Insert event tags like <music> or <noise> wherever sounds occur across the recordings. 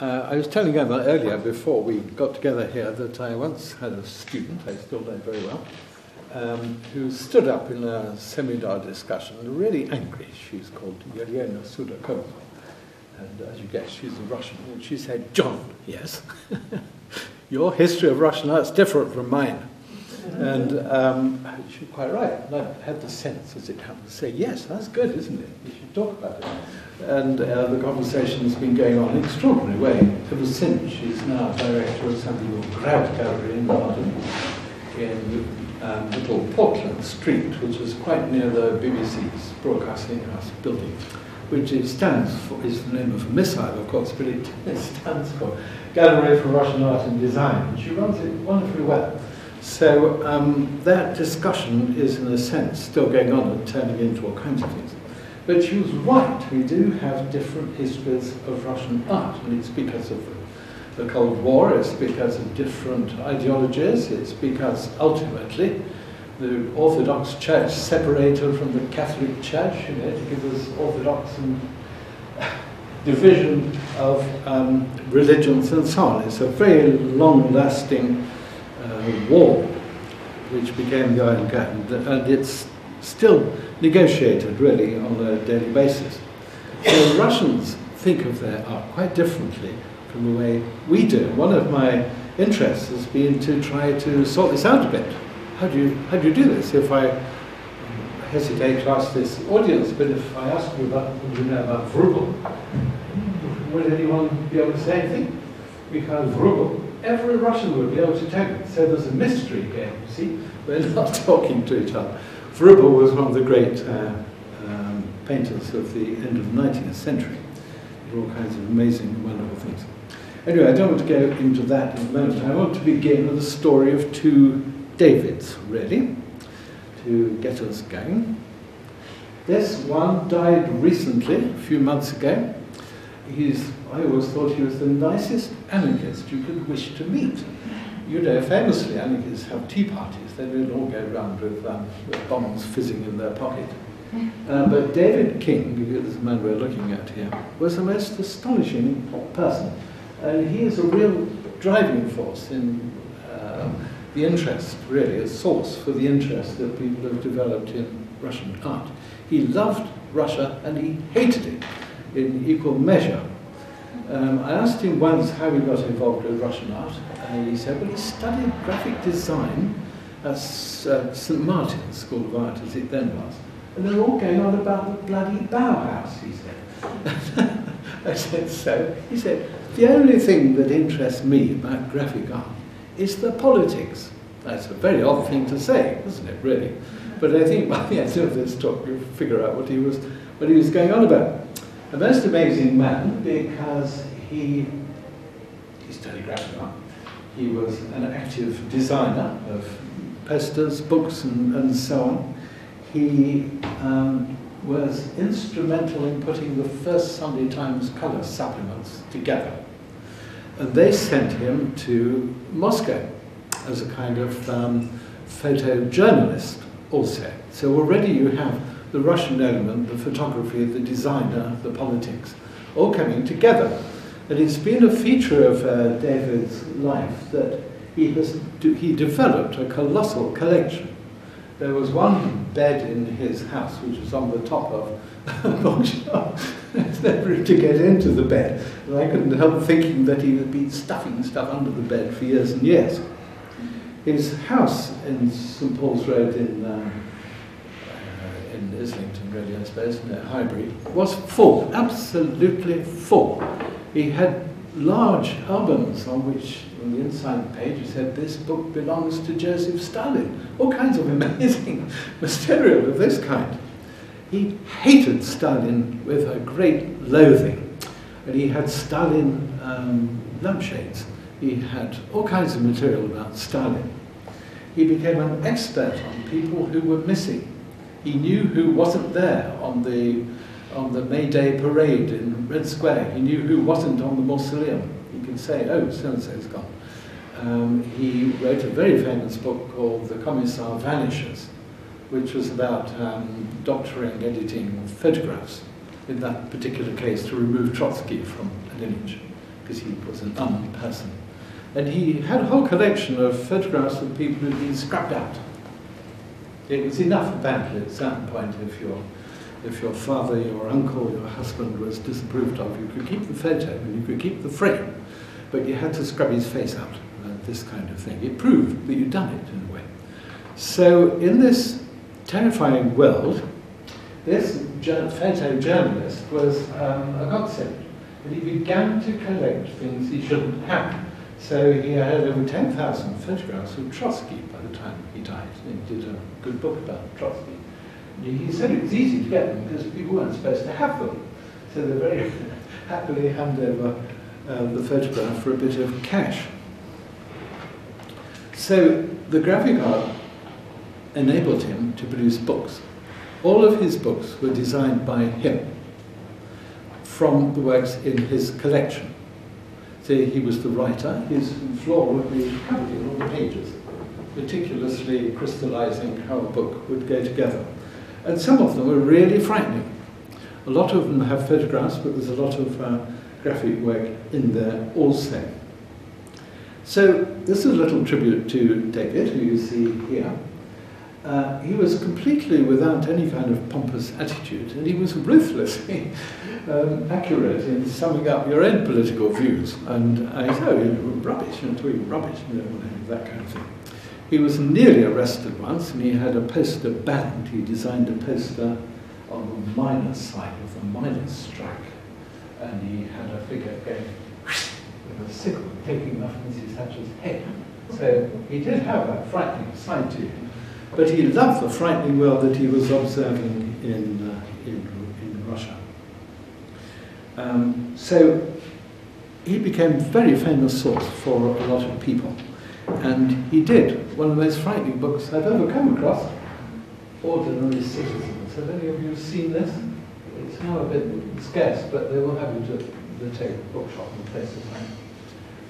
Uh, I was telling Emma earlier, before we got together here, that I once had a student, I still know very well, um, who stood up in a seminar discussion, really angry. She's called Yelena Sudakova. And as you guess, she's a Russian. And she said, John, yes, <laughs> your history of Russian art's different from mine. And um, she's quite right. And I had the sense, as it happened, to say, yes, that's good, isn't it? We should talk about it and uh, the conversation has been going on in an extraordinary way ever since. She's now director of something called GRAD Gallery in London, in um, Little Portland Street, which is quite near the BBC's Broadcasting House building, which it stands for, is the name of a missile, of course, but it, it <laughs> stands for Gallery for Russian Art and Design, and she runs it wonderfully well. So um, that discussion is, in a sense, still going on and turning into all kinds of things. But she was right, we do have different histories of Russian art, and it's because of the Cold War, it's because of different ideologies, it's because ultimately the Orthodox Church separated from the Catholic Church, you know, to give us Orthodox and <laughs> division of um, religions and so on. It's a very long-lasting war which became the Iron Curtain, and it's still negotiated really on a daily basis. So Russians think of their art quite differently from the way we do. One of my interests has been to try to sort this out a bit. How do you, how do, you do this? If I hesitate to ask this audience, but if I ask you about what you know about Vrubel, would anyone be able to say anything? Because Vrubel, every Russian would be able to tell you. So there's a mystery game, you see? We're not <laughs> talking to each other. Vrubel was one of the great uh, um, painters of the end of the 19th century. Did all kinds of amazing wonderful things. Anyway, I don't want to go into that in a moment. I want to begin with the story of two Davids, really, to get us going. This one died recently, a few months ago. He's, I always thought he was the nicest anarchist you could wish to meet you know, famously, anarchists have tea parties. They don't all go around with, um, with bombs fizzing in their pocket. <laughs> Uh, but David King, the man we're looking at here, was a most astonishing person. And he is a real driving force in uh, the interest, really, a source for the interest that people have developed in Russian art. He loved Russia and he hated it in equal measure. Um, I asked him once how he got involved with Russian art, and he said, well, he studied graphic design at uh, St. Martin's School of Art, as it then was, and they're all going on about the bloody Bauhaus, he said. <laughs> I said, so? He said, the only thing that interests me about graphic art is the politics. That's a very odd thing to say, isn't it, really? But I think by the end of this talk, you'll figure out what he was, what he was going on about. A most amazing man because he, he studied graphic art. He was an active designer of posters, books, and, and so on. He um, was instrumental in putting the first Sunday Times colour supplements together. And they sent him to Moscow as a kind of um, photojournalist also. So already you have the Russian element, the photography, the designer, the politics, all coming together. And it's been a feature of uh, David's life that he, has he developed a colossal collection. There was one bed in his house which was on the top of <laughs> a bookshelf. <laughs> There's no room to get into the bed. And I couldn't help thinking that he had been stuffing stuff under the bed for years and years. His house in St Paul's Road in in Islington, really, I suppose, near Highbury, was full, absolutely full. He had large albums on which, on the inside page, he said, this book belongs to Joseph Stalin. All kinds of <laughs> amazing material of this kind. He hated Stalin with a great loathing. And he had Stalin um, lampshades. He had all kinds of material about Stalin. He became an expert on people who were missing he knew who wasn't there on the, on the May Day parade in Red Square. He knew who wasn't on the mausoleum. He could say, oh, so-and-so's gone. Um, he wrote a very famous book called The Commissar Vanishes, which was about um, doctoring, editing photographs, in that particular case to remove Trotsky from an image, because he was an un person. And he had a whole collection of photographs of people who'd been scrapped out. It was enough apparently at certain point if your, if your father, your uncle, your husband was disapproved of, you could keep the photo and you could keep the frame, but you had to scrub his face out, uh, this kind of thing. It proved that you'd done it in a way. So in this terrifying world, this photojournalist was um, a godsend. And he began to collect things he shouldn't have. So he had over 10,000 photographs of Trotsky by the time he died. He did a good book about Trotsky. He said it was easy to get them because people weren't supposed to have them. So they very <laughs> happily hand over um, the photograph for a bit of cash. So the graphic art enabled him to produce books. All of his books were designed by him from the works in his collection. So he was the writer, his floor would be covered in all the pages, meticulously crystallizing how a book would go together. And some of them were really frightening. A lot of them have photographs, but there's a lot of uh, graphic work in there also. So this is a little tribute to David, who you see here. Uh, he was completely without any kind of pompous attitude, and he was ruthlessly <laughs> um, accurate in summing up your own political views. And I said, oh, rubbish, you're rubbish, you know, that kind of thing. He was nearly arrested once, and he had a poster banned. He designed a poster on the miners' side of the miners' strike, and he had a figure going with a sickle taking off Mrs. Thatcher's head. So he did have that frightening side to him. But he loved the frightening world that he was observing in, uh, in, in Russia. Um, so he became a very famous source for a lot of people. And he did one of the most frightening books I've ever come across, Ordinary Citizens. Have any of you seen this? It's now a bit scarce, but they will have it at the Tate bookshop and places like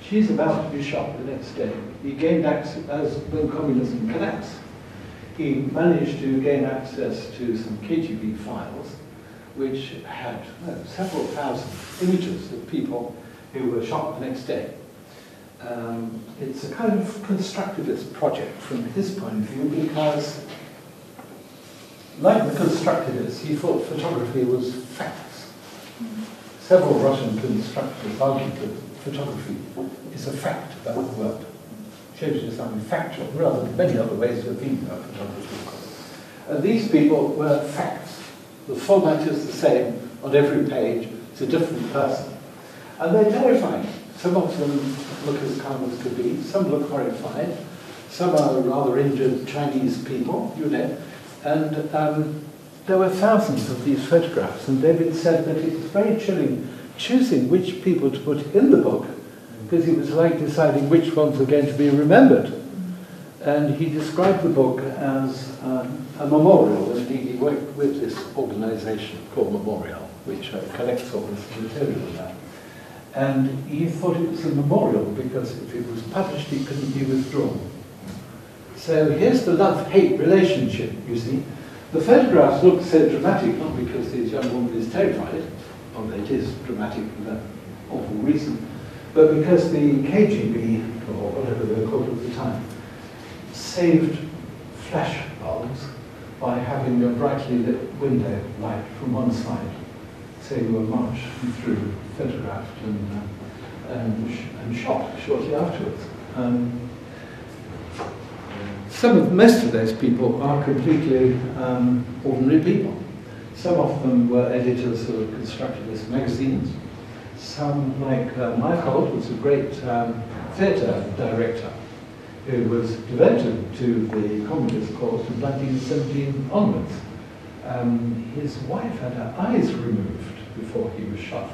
She's about to be shot the next day. He gained access as when communism collapsed he managed to gain access to some KGB files which had several thousand images of people who were shot the next day. Um, it's a kind of constructivist project from his point of view because, like the constructivists, he thought photography was facts. Several Russian constructivists argued that photography is a fact about the world shows you something factual, rather than many other ways of thinking about. And these people were facts. The format is the same on every page. It's a different person. And they're terrifying. Some of them look as calm as could be. Some look horrified. Some are rather injured Chinese people, you know. And um, there were thousands of these photographs. And David said that it was very chilling choosing which people to put in the book because it was like deciding which ones were going to be remembered. And he described the book as uh, a memorial, and he, worked with this organization called Memorial, which uh, collects all this material now. And he thought it was a memorial because if it was published, it couldn't be withdrawn. So here's the love-hate relationship, you see. The photographs look so dramatic, not because this young woman is terrified, although it is dramatic for that awful reason, but because the KGB, or whatever they were called at the time, saved flash bulbs by having a brightly lit window light from one side. So you were marched through, photographed, and, uh, and, sh and, shot shortly afterwards. Um, some of, most of those people are completely um, ordinary people. Some of them were editors of constructivist magazines, some like uh, Meyerhold was a great um, theatre director who was devoted to the communist cause from 1917 onwards. Um, his wife had her eyes removed before he was shot.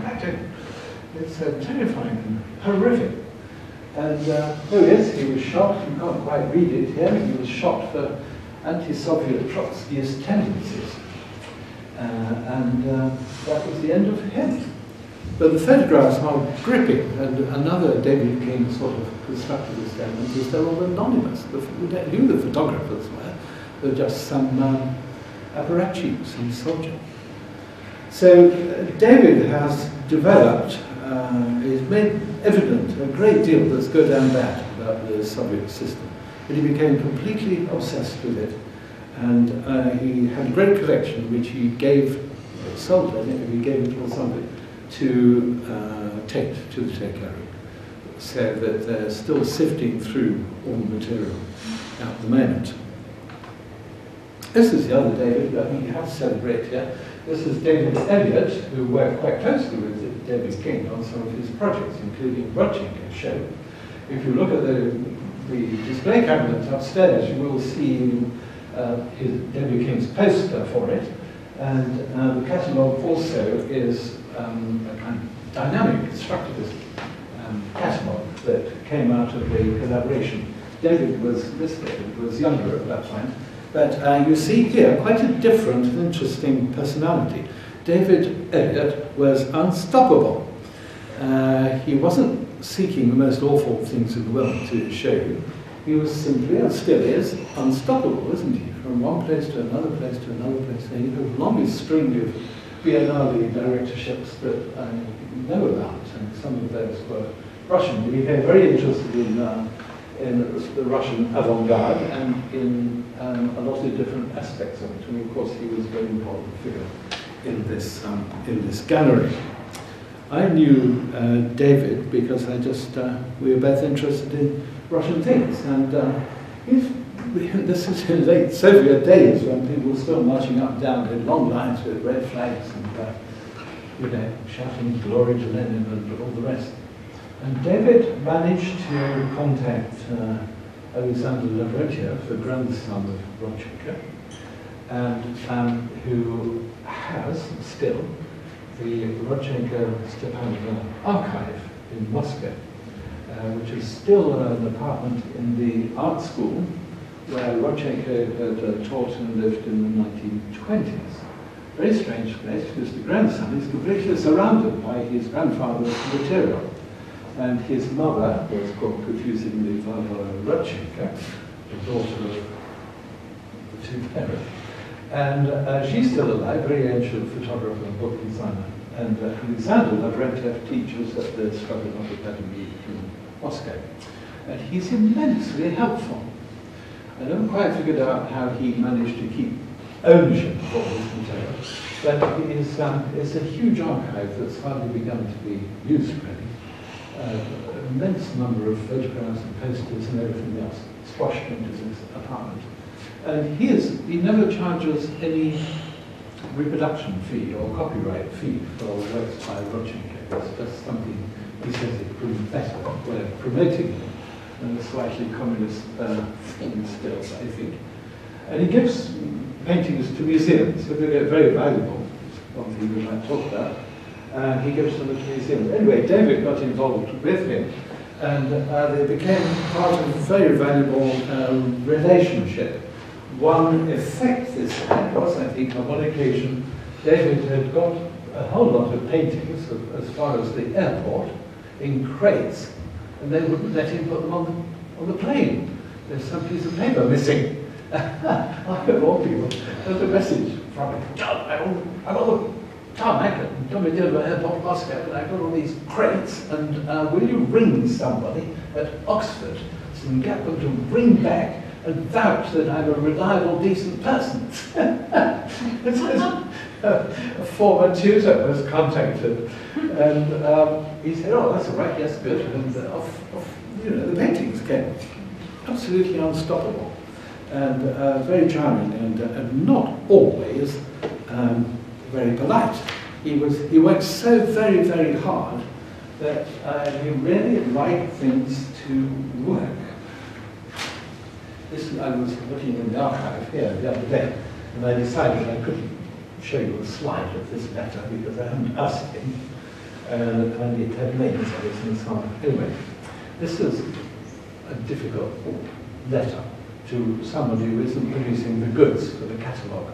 Imagine, it's uh, terrifying and horrific. And uh, oh yes, he was shot, you can't quite read it here, he was shot for anti-Soviet Trotskyist tendencies. Uh, and uh, that was the end of him. But the photographs are gripping, and another David King sort of constructivist element is they're all anonymous. We don't know who the photographers were. They're just some um, apparatchiks, some soldier. So uh, David has developed uh, it's made evident a great deal that's good and bad about the Soviet system. But he became completely obsessed with it, and uh, he had a great collection which he gave, sold, I think, he gave it to somebody to uh, Tate, to the Tate Gallery, so that they're still sifting through all the material at the moment. This is the other David, think you have to celebrate here. This is David Elliott, who worked quite closely with David King on some of his projects, including Rodchenko show. If you look at the, the display cabinet upstairs, you will see uh, his, David King's poster for it, and uh, the catalogue also is um, a kind of dynamic constructivist um, catalogue that came out of the collaboration. David was, this David was younger at that point, but uh, you see here quite a different and interesting personality. David Elliott was unstoppable. Uh, he wasn't seeking the most awful things in the world to show you. He was simply, and still is, unstoppable, isn't he? From one place to another place to another place. You know, the longest string of Biennale directorships that I know about, and some of those were Russian. He became very interested in uh, in the Russian avant-garde and in um, a lot of different aspects of it. And of course, he was a very important figure in this, um, in this gallery. I knew uh, David because I just, uh, we were both interested in Russian things. And uh, <laughs> this is in late Soviet days when people were still marching up and down in long lines with red flags and, uh, you know, shouting glory to Lenin and all the rest. And David managed to contact uh, Alexander Lavrentiev, the grandson of Rodchenko, and um, who has still the Rodchenko Stepanova archive in Moscow, uh, which is still an apartment in the art school where Rodchenko had uh, taught and lived in the 1920s. Very strange place because the grandson is completely surrounded by his grandfather's material. And his mother was called confusingly Varvara Rodchenko, the daughter of the two parents. And uh, she's still alive, very ancient photographer and book designer. And uh, Alexander Lavrentiev teaches at the Stroganov Academy in Moscow. And he's immensely helpful. I never quite figured out how he managed to keep ownership of all this material. But it is, um, it's a huge archive that's hardly begun to be used, really uh, immense number of photographs and posters and everything else squashed into his apartment. And he, is, he never charges any reproduction fee or copyright fee for works by Rodchenko. It's just something he says proves better of promoting them than a slightly communist uh, still, I think. And he gives paintings to museums, so they're very valuable, one thing we might talk about and he gives them to the museum. Anyway, David got involved with him, and uh, they became part of a very valuable um, relationship. One effect this had was, I think, on one occasion, David had got a whole lot of paintings as far as the airport in crates, and they wouldn't let him put them on the, on the plane. There's some piece of paper missing. <laughs> I of all people, there's a message from him. I got the Hackett, Tommy Dilber Airport, Moscow, and I've got all these crates, and uh, will you ring somebody at Oxford so and get them to ring back and vouch that I'm a reliable, decent person? <laughs> <laughs> a former tutor was contacted, and um, he said, oh, that's all right, yes, good, and uh, off, off, you know, the paintings came. Absolutely unstoppable, and uh, very charming, and, uh, and not always um, very polite. He, was, he worked so very, very hard that uh, he really liked things to work. This, I was looking in the archive here the other day, and I decided I couldn't show you a slide of this letter because I hadn't asked him, uh, and it had names of. Anyway, this is a difficult letter to somebody who isn't producing the goods for the catalogue.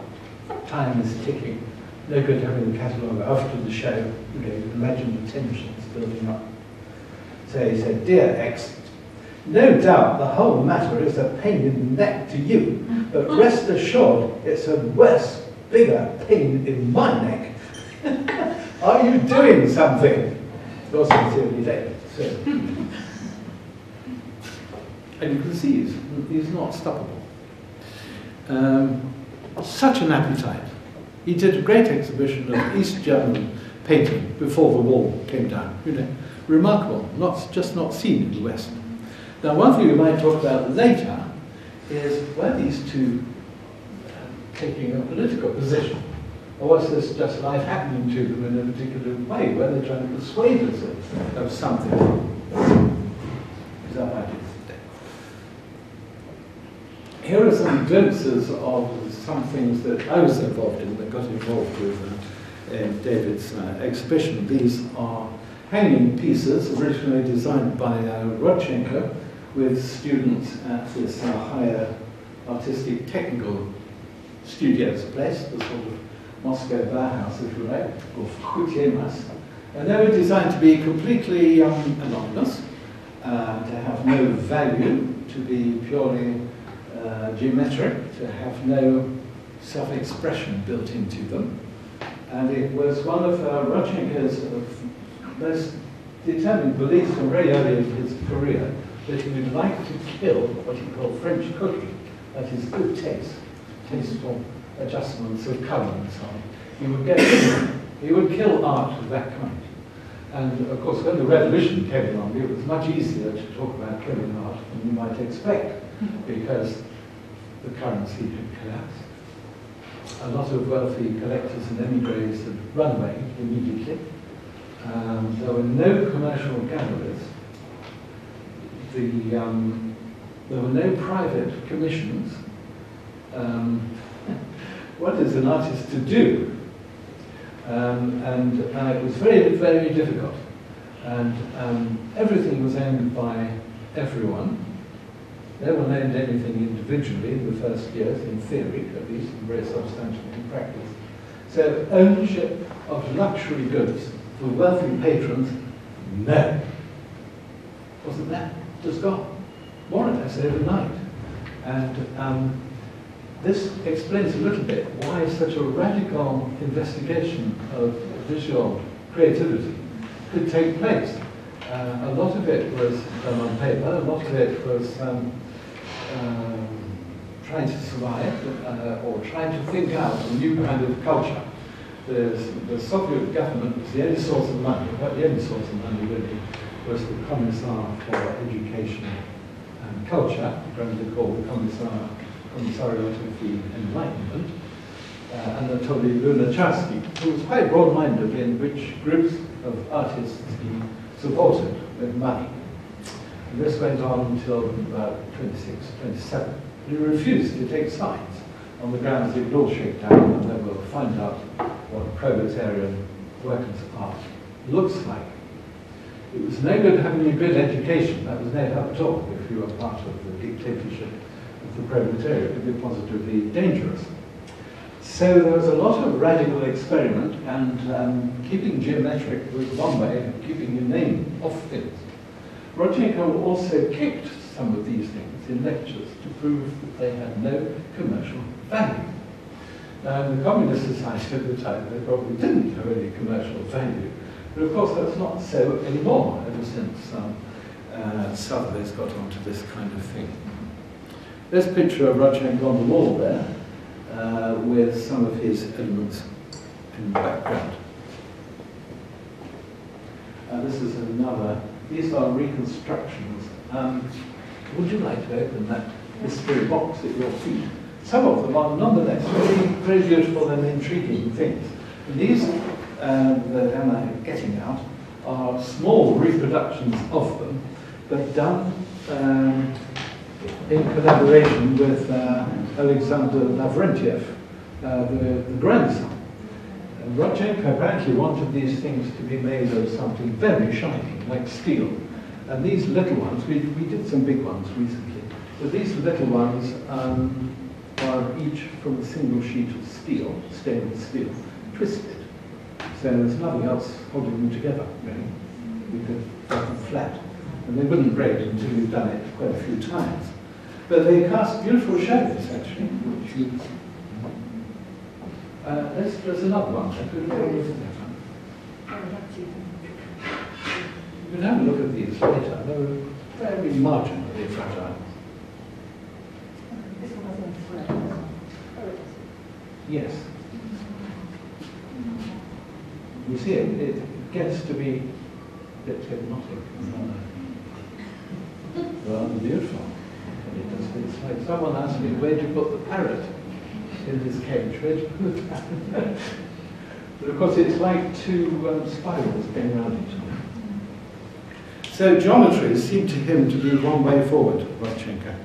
Time is ticking no good having the catalogue after the show. You know, imagine the tensions building up. So he said, Dear X, no doubt the whole matter is a pain in the neck to you, but rest assured it's a worse, bigger pain in my neck. <laughs> Are you doing something? Yours sincerely, David. So. and you can see he's, he's not stoppable. Um, such an appetite. He did a great exhibition of East German painting before the wall came down. You know, remarkable, not just not seen in the West. Now, one thing we might talk about later is were these two taking a political position, or was this just life happening to them in a particular way? Were they trying to persuade us of, something? Is that right? Here are some glimpses of some things that I was involved in, that got involved with uh, David's uh, exhibition. These are hanging pieces originally designed by uh, Rodchenko with students at this uh, higher artistic technical studios place, the sort of Moscow Bauhaus, if you like, or Vkhutemas. And they were designed to be completely um, anonymous, uh, to have no value, to be purely uh, geometric, to have no self-expression built into them. And it was one of uh, Rodchenko's most determined beliefs from very early in his career that he would like to kill what he called French cooking, that is good taste, tasteful adjustments of colour and so on. He would, get, he would kill art of that kind. And of course, when the revolution came along, it was much easier to talk about killing art than you might expect, <laughs> because the currency had collapsed. A lot of wealthy collectors and emigres had run away immediately. Um, there were no commercial galleries the, um, there were no private commissions. Um, <laughs> what is an artist to do? Um, and uh, it was very, very difficult. And um, everything was owned by everyone. No one owned anything individually in the first years, in theory, at least, and very substantially in practice. So ownership of luxury goods for wealthy patrons, no. Wasn't that just gone, more or less overnight. And um, this explains a little bit why such a radical investigation of visual creativity could take place. Uh, a lot of it was done on paper, a lot of it was um, um, trying to survive uh, or trying to think out a new kind of culture. The Soviet government was the only source of money, but the only source of money really was the Commissar for Education and Culture, generally called the Commissar, Of the Enlightenment, uh, Anatoly Lunacharsky, who was quite broad-minded in which groups of artists he supported with money. And this went on until about 26, 27. He refused to take sides on the grounds that it all shake down and then we'll find out what proletarian workers' art looks like. It was no good having a good education. That was no help at all if you were part of the dictatorship the proletariat. Could be positively dangerous. So there was a lot of radical experiment, and um, keeping geometric was one way of keeping your name off things. Rodchenko also kicked some of these things in lectures to prove that they had no commercial value. Now, in the Communist Society at the time, they probably didn't have any commercial value. But of course, that's not so anymore ever since um, uh, Sotheby's got onto this kind of thing. There's a picture of Rodchenko on the wall there uh, with some of his elements in the background. Uh, this is another, these are reconstructions. Um, would you like to open that mystery box at your feet? Some of them are nonetheless very, very beautiful and intriguing things. And these um, that Emma is getting out are small reproductions of them, but done um, in collaboration with uh, Alexander Lavrentiev, uh, the, the, grandson. And Rodchenko apparently wanted these things to be made of something very shiny, like steel. And these little ones, we, we did some big ones recently, but these little ones um, are each from a single sheet of steel, stainless steel, twisted. So there's nothing else holding them together, really. We could drop them flat. And they wouldn't break until you've done it quite a few times. But they cast beautiful shadows, actually. Uh, there's, there's another one. I could that one. You can have a look at these later. They're very marginally fragile. This one has a thread. It is. Yes. You see, it, it gets to be a bit hypnotic. Rather beautiful. It's like someone asked me, where do you put the parrot in this cage? Where do you put the parrot? but of course, it's like two um, spirals going around each other. So geometry seemed to him to be one way forward, Rodchenko.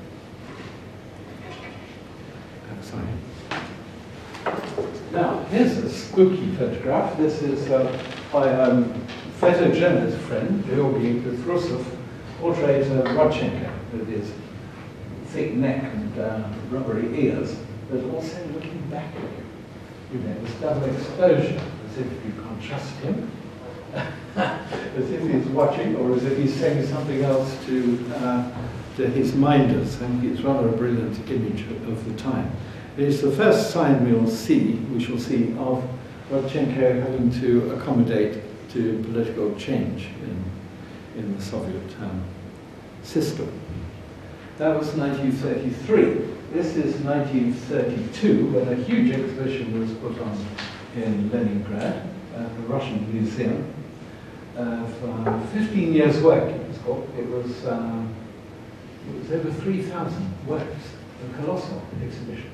Now, here's a spooky photograph. This is uh, by um, photojournalist friend, Georgy Petrusov, portrays uh, Rodchenko with his thick neck and uh, rubbery ears, but also looking back at you. You know, this double exposure, as if you can't trust him, <laughs> as if he's watching, or as if he's saying something else to, uh, to his minders. I think it's rather a brilliant image of the time. It's the first sign we'll see, we shall see, of Rodchenko having to accommodate to political change in, in the Soviet um, system. That was 1933. This is 1932, when a huge exhibition was put on in Leningrad at the Russian Museum uh, 15 years' work, it was called. It was, um, it was over 3,000 works, a colossal exhibition.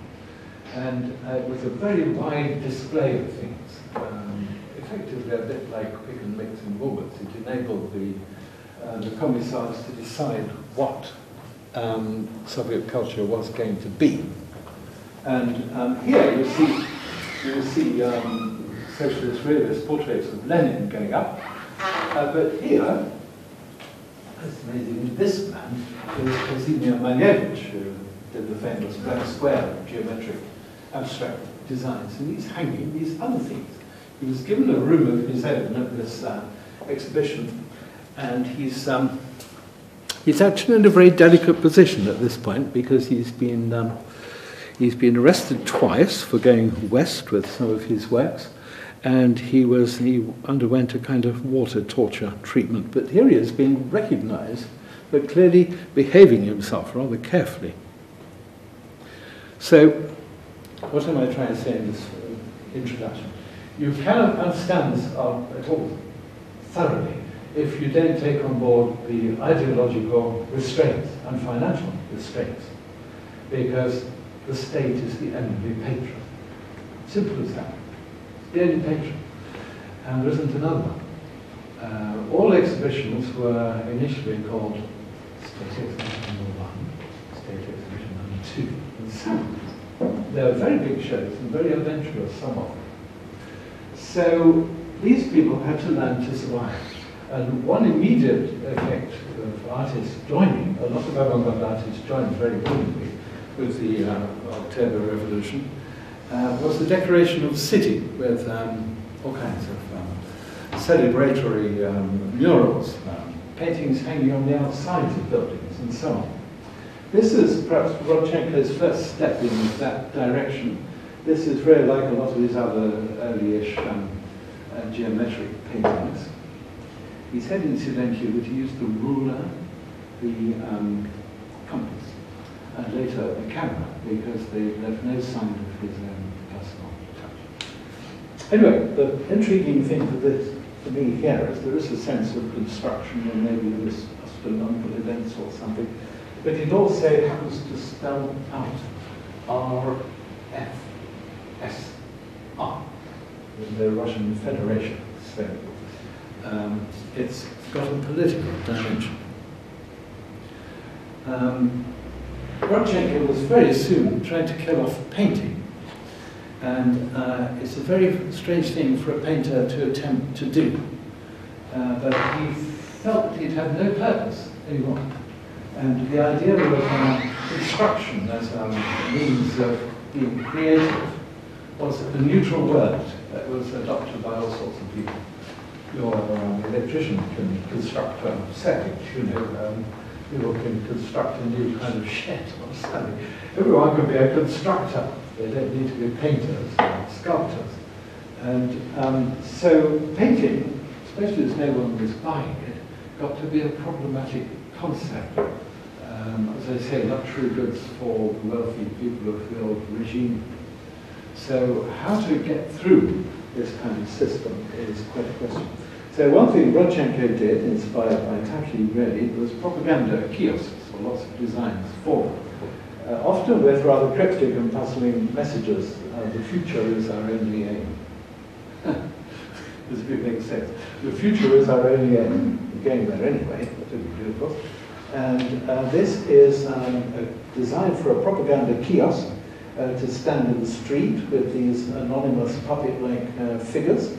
And uh, it was a very wide display of things. Um, effectively a bit like pick and mix and Woolworths. It enabled the, uh, the commissars to decide what um, Soviet culture was going to be. And um, here you see, you see um, socialist realist portraits of Lenin going up. Uh, but here, it's amazing, this man is Kazimir Malevich, who did the famous black square geometric abstract designs, and he's hanging these other things. He was given a room of his own at this uh, exhibition, and he's um, he's actually in a very delicate position at this point because he's been um, he's been arrested twice for going west with some of his works, and he was he underwent a kind of water torture treatment. But here he is being recognised, but clearly behaving himself rather carefully. So what am I trying to say in this uh, introduction? You cannot understand this at all thoroughly if you don't take on board the ideological restraints and financial restraints, because the state is the only patron. Simple as that. It's the only patron. And there isn't another one. Uh, all exhibitions were initially called State Exhibition number one, State Exhibition number two, and so on. They were very big shows and very adventurous, some of them. So these people had to learn to survive. And one immediate effect of artists joining, a lot of avant-garde artists joined very brilliantly with the uh, October Revolution, uh, was the decoration of the city with um, all kinds of um, celebratory um, murals, um, paintings hanging on the outsides of buildings, and so on. This is perhaps Rodchenko's first step in that direction. This is very like a lot of his other early-ish um, uh, geometric paintings. He said incidentally that he used the ruler, the um, compass, and later the camera, because they left no sign of his own personal touch. Anyway, the intriguing thing for this, for me here, is there is a sense of construction and maybe this astronomical events or something but it also happens to spell out R, F, S, R the Russian Federation. So um, it's got a political dimension. Um, Rodchenko was very soon trying to kill off painting. And uh, it's a very strange thing for a painter to attempt to do. Uh, but he felt he'd have no purpose anymore. And the idea of um, construction as a means of being creative was a neutral word that was adopted by all sorts of people. Your um, electrician can construct a circuit, you know, um, people can construct a new kind of shed or something. Everyone can be a constructor. They don't need to be painters or sculptors. And um, so painting, especially as no one was buying it, got to be a problematic concept. Um, as I say, luxury goods for wealthy people of the old regime. So how to get through this kind of system is quite a question. So one thing Rodchenko did, inspired by Tatlin really, was propaganda kiosks, or lots of designs for. Uh, often with rather cryptic and puzzling messages. Uh, the future is our only aim. Does it make sense? The future is our only aim. We're there anyway, typically, of course. And uh, this is um, a design for a propaganda kiosk uh, to stand in the street with these anonymous puppet-like uh, figures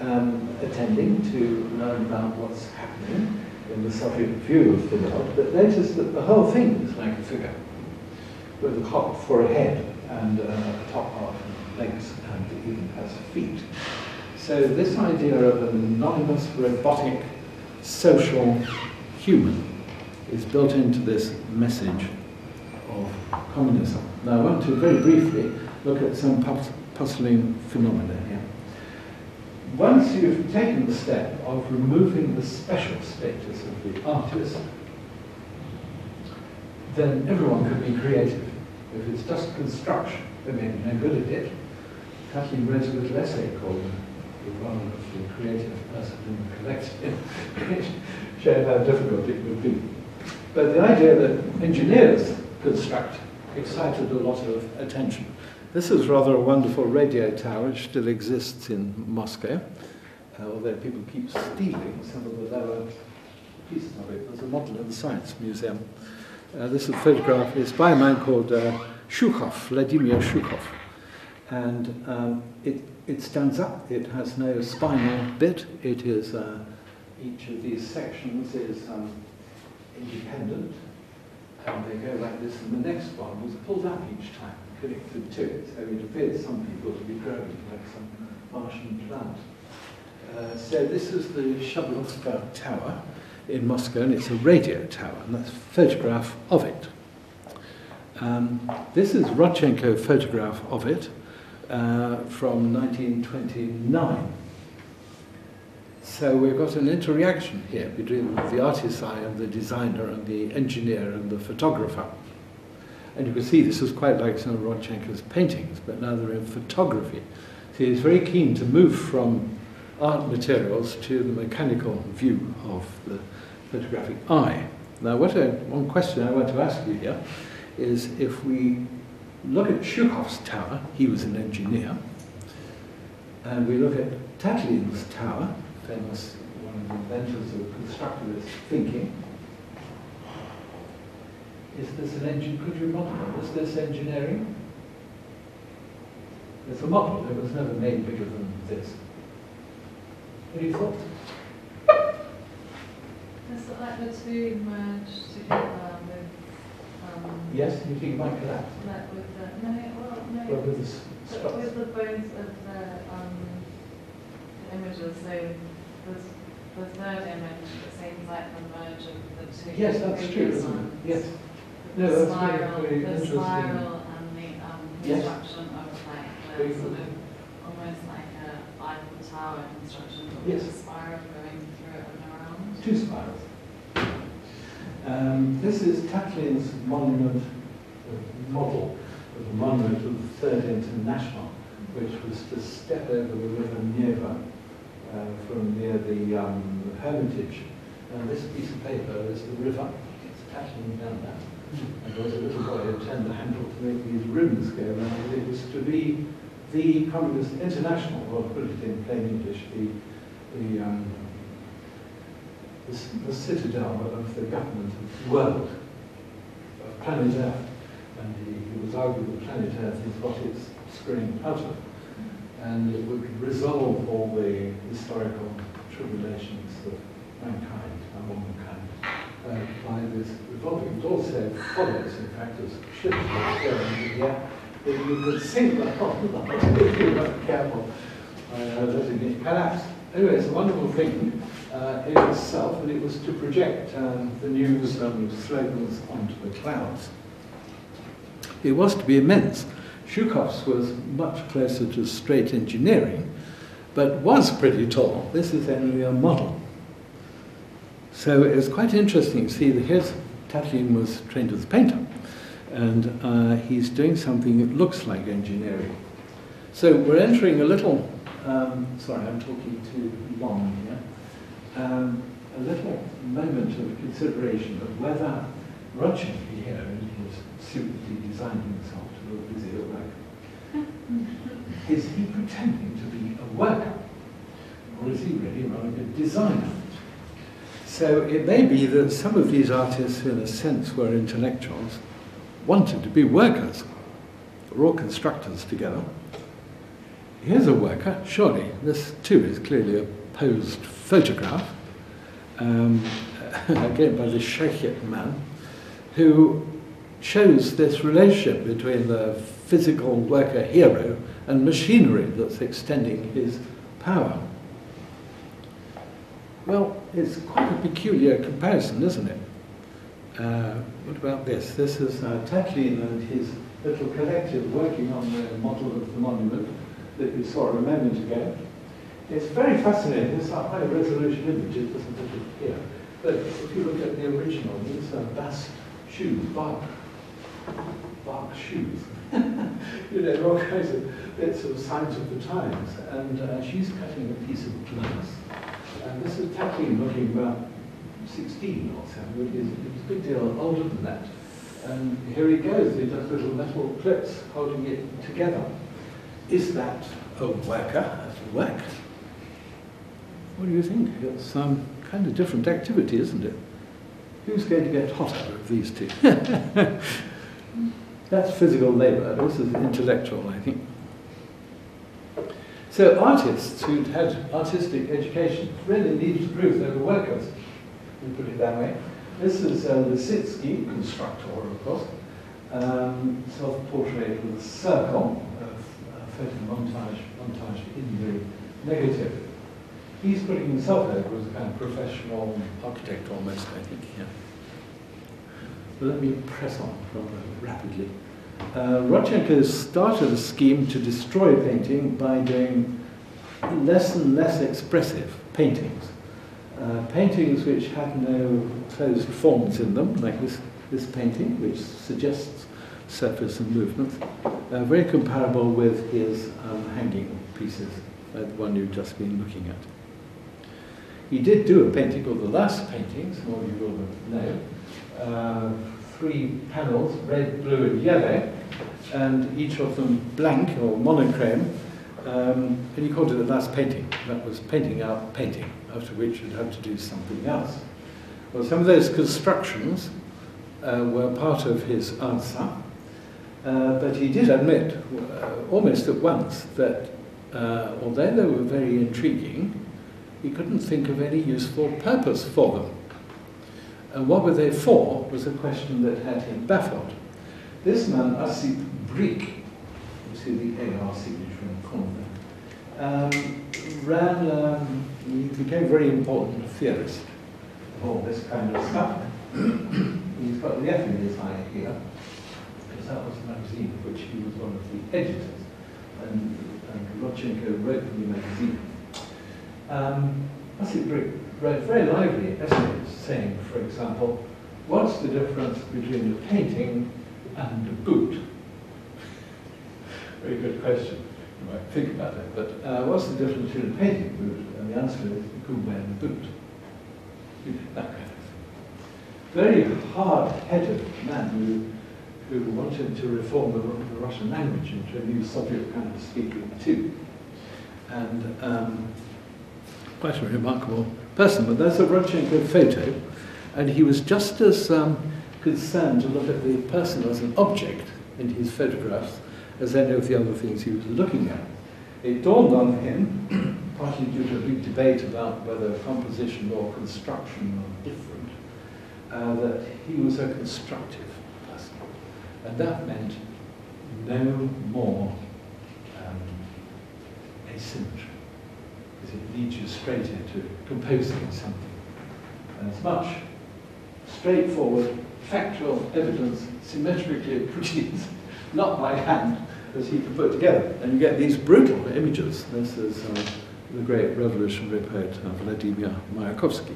um, attending to learn about what's happening in the Soviet view of the world. But notice that the whole thing is like a figure with a hop for a head and uh, a top half and legs and even has feet. So this idea of an anonymous, robotic, social human is built into this message of communism. Now I want to very briefly look at some puzzling phenomena here. Once you've taken the step of removing the special status of the artist, then everyone can be creative. If it's just construction, they may be no good at it. Kathleen wrote a little essay called The Role of the Creative Person in the Collective, which <laughs> showed how difficult it would be. But the idea that engineers construct excited a lot of attention. This is rather a wonderful radio tower which still exists in Moscow, uh, although people keep stealing some of the lower pieces of it. There's a model in the Science Museum. Uh, this is photograph. It's by a man called uh, Shukhov, Vladimir Shukhov. And um, it, it stands up. It has no spinal bit. It is, uh, each of these sections is um, independent and they go like this, and the next one was pulled up each time, connected to it, so it appeared some people to be growing like some Martian plant. Uh, so this is the Shabolovka Tower in Moscow, and it's a radio tower, and that's a photograph of it. Um, this is Rodchenko photograph of it uh, from 1929. So we've got an interaction here between the artist's eye and the designer and the engineer and the photographer. And you can see this is quite like some of Rodchenko's paintings, but now they're in photography. So he's very keen to move from art materials to the mechanical view of the photographic eye. Now, what I, one question I want to ask you here is if we look at Shukhov's tower, he was an engineer, and we look at Tatlin's tower, famous one of the inventors of constructivist thinking. Is this an engine? Could you model it? Is this engineering? It's a model. It was never made bigger than this. What do you thought? Is it like the two merged together with? Um, yes, you think it might collapse? Like with the no, well, no. Well, with the, with the bones of the um, images, so the, the third image, it seems like the merge of the two. Yes, that's true, isn't it? Yes. No, the that's very, spiral, very the interesting. spiral and the um, Yes. construction of like Very the sort of almost like a Eiffel Tower construction, but Yes. a spiral going through it and around. Two spirals. Um, this is Tatlin's monument, uh, model of the monument of the Third International, which was to step over the river Neva uh, from near the um, Hermitage. And this piece of paper is the river. It's Tatlin down there. And was a little boy who turned the handle to make these rooms go around. It was to be the Communist International, or put it in plain English, the, the um, the, the citadel of the government of the world, of planet Earth. And he, he was arguing that planet Earth is what it's screwing out of. And it would resolve all the historical tribulations of mankind and womankind uh, by this It also follows, in fact, as ships were going into the air, that you could sink the whole lot if you weren't careful uh, letting it collapse. Anyway, it's a wonderful thing uh, in itself, and it was to project um, the news and slogans onto the clouds. It was to be immense. Shukhov's was much closer to straight engineering, but was pretty tall. This is only a model. So it's quite interesting to see that here's Tatlin was trained as a painter, and uh, he's doing something that looks like engineering. So we're entering a little, um, sorry, I'm talking too long here, um, a little moment of consideration of whether Roger here in his suit that he designed himself to look busy at work, is he pretending to be a worker? Or is he really rather a designer? So it may be that some of these artists, in a sense, were intellectuals, wanted to be workers. We're all constructors together. Here's a worker, surely. This too is clearly a posed photograph, um, <laughs> again by the Sheikh man, who shows this relationship between the physical worker hero and machinery that's extending his power. Well, it's quite a peculiar comparison, isn't it? Uh, what about this? This is uh, Tatlin and his little collective working on the model of the monument that you saw a moment ago. It's very fascinating. It's a high resolution image, it doesn't here. But if you look at the original, these are bast shoes, bark, bark shoes. <laughs> you know, all kinds of bits of signs of the times. And uh, she's cutting a piece of glass. And this is Tatlin looking about 16 or so. He's, a good deal older than that. And here he goes, he does little metal clips holding it together. Is that a worker at work? What do you think? It's um, kind of different activity, isn't it? Who's going to get hotter of these two? <laughs> That's physical labour. This is intellectual, I think. So artists who'd had artistic education really needed to prove they were workers, we put it that way. This is uh, Lissitzky, constructor, of course, um, self-portrait with a circle of uh, photo montage, montage in the negative. He's putting himself over as a kind of professional architect almost, I think, yeah. But let me press on rather rapidly. Uh, started a scheme to destroy painting by doing less and less expressive paintings. Uh, paintings which had no closed forms in them, like this, this painting, which suggests surface and movement, uh, very comparable with his um, hanging pieces, uh, the one you've just been looking at. He did do a painting called The Last Painting, some of you will know, uh, three panels, red, blue and yellow, and each of them blank or monochrome, um, and he called it the last painting. That was painting out painting, after which you'd have to do something else. Well, some of those constructions uh, were part of his answer, uh, but he did admit uh, almost at once that uh, although they were very intriguing, he couldn't think of any useful purpose for them. And what were they for was a question that had him baffled. This man, Osip Brik, you see the AR signature in the corner, um, ran, um, he became very important theorist of all this kind of stuff. <clears throat> He's got the F in his eye here, because that was the magazine of which he was one of the editors. And, and Rodchenko wrote for the magazine. Um, Osip Brik wrote very lively essays saying, for example, what's the difference between a painting and a boot? <laughs> very good question. You might think about it, but uh, what's the difference between a painting and a boot? And the answer is the Kuba and the boot. <laughs> That kind of. Very hard-headed man who, who wanted to reform the, the, Russian language into a new Soviet kind of speaking too. And um, quite a remarkable person. But there's a Rodchenko photo, and he was just as um, concerned to look at the person as an object in his photographs as any of the other things he was looking at. It dawned on him, <clears throat> partly due to a big debate about whether composition or construction are different, uh, that he was a constructive person. And that meant no more um, asymmetry it leads you straight into composing something. And it's much straightforward, factual evidence symmetrically <laughs> produced, not by hand, as he could put together. And you get these brutal images. This is uh, the great revolutionary poet uh, Vladimir Mayakovsky.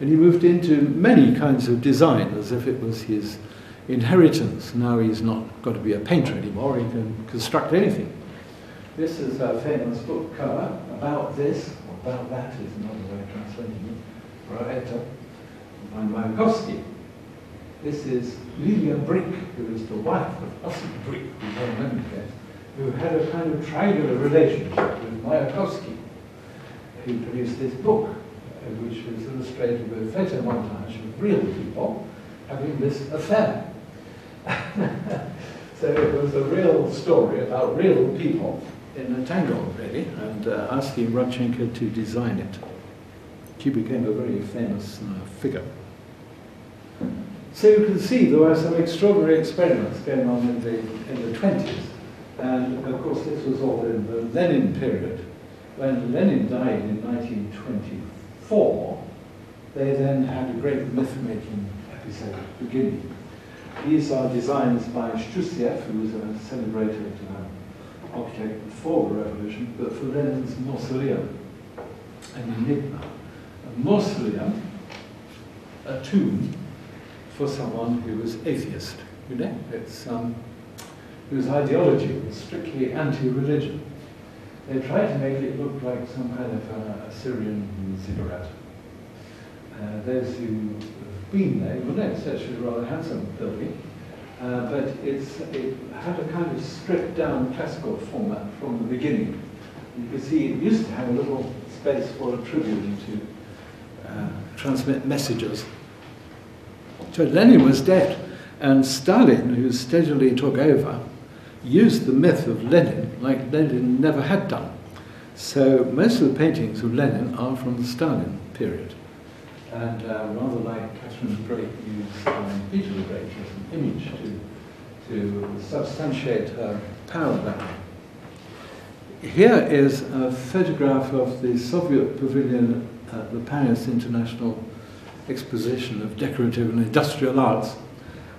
And he moved into many kinds of design as if it was his inheritance. Now he's not got to be a painter anymore, he can construct anything. This is a famous book cover about this, or about that is another way of translating it, Pro Eto by Mayakovsky. This is Lilya Brik, who is the wife of Osip Brik, who came Leningrad, who had a kind of triangular relationship with Mayakovsky, who produced this book, uh, which was illustrated with photo montage of real people having this affair. <laughs> so it was a real story about real people in a tango, really, and uh, asking Rodchenko to design it. She became a very famous uh, figure. So you can see there were some extraordinary experiments going on in the, in the 20s. And of course, this was all in the Lenin period. When Lenin died in 1924, they then had a great myth-making episode beginning. These are designs by Shchusev, who was a celebrated uh, architect before the revolution, but for Lenin's mausoleum, an enigma. A mausoleum, a tomb for someone who was atheist. You know, it's um, whose ideology was strictly anti-religion. They tried to make it look like some kind of uh, Assyrian ziggurat. Uh, those who have been there will know it's actually a rather handsome building, uh, but it had a kind of stripped down classical format from the beginning. You can see it used to have a little space for a tribune to uh, transmit messages. So Lenin was dead, and Stalin, who steadily took over, used the myth of Lenin like Lenin never had done. So most of the paintings of Lenin are from the Stalin period. And uh, rather like Catherine the Great used um, Peter the Great as an image to, to substantiate her way. Here is a photograph of the Soviet pavilion at the Paris International Exposition of Decorative and Industrial Arts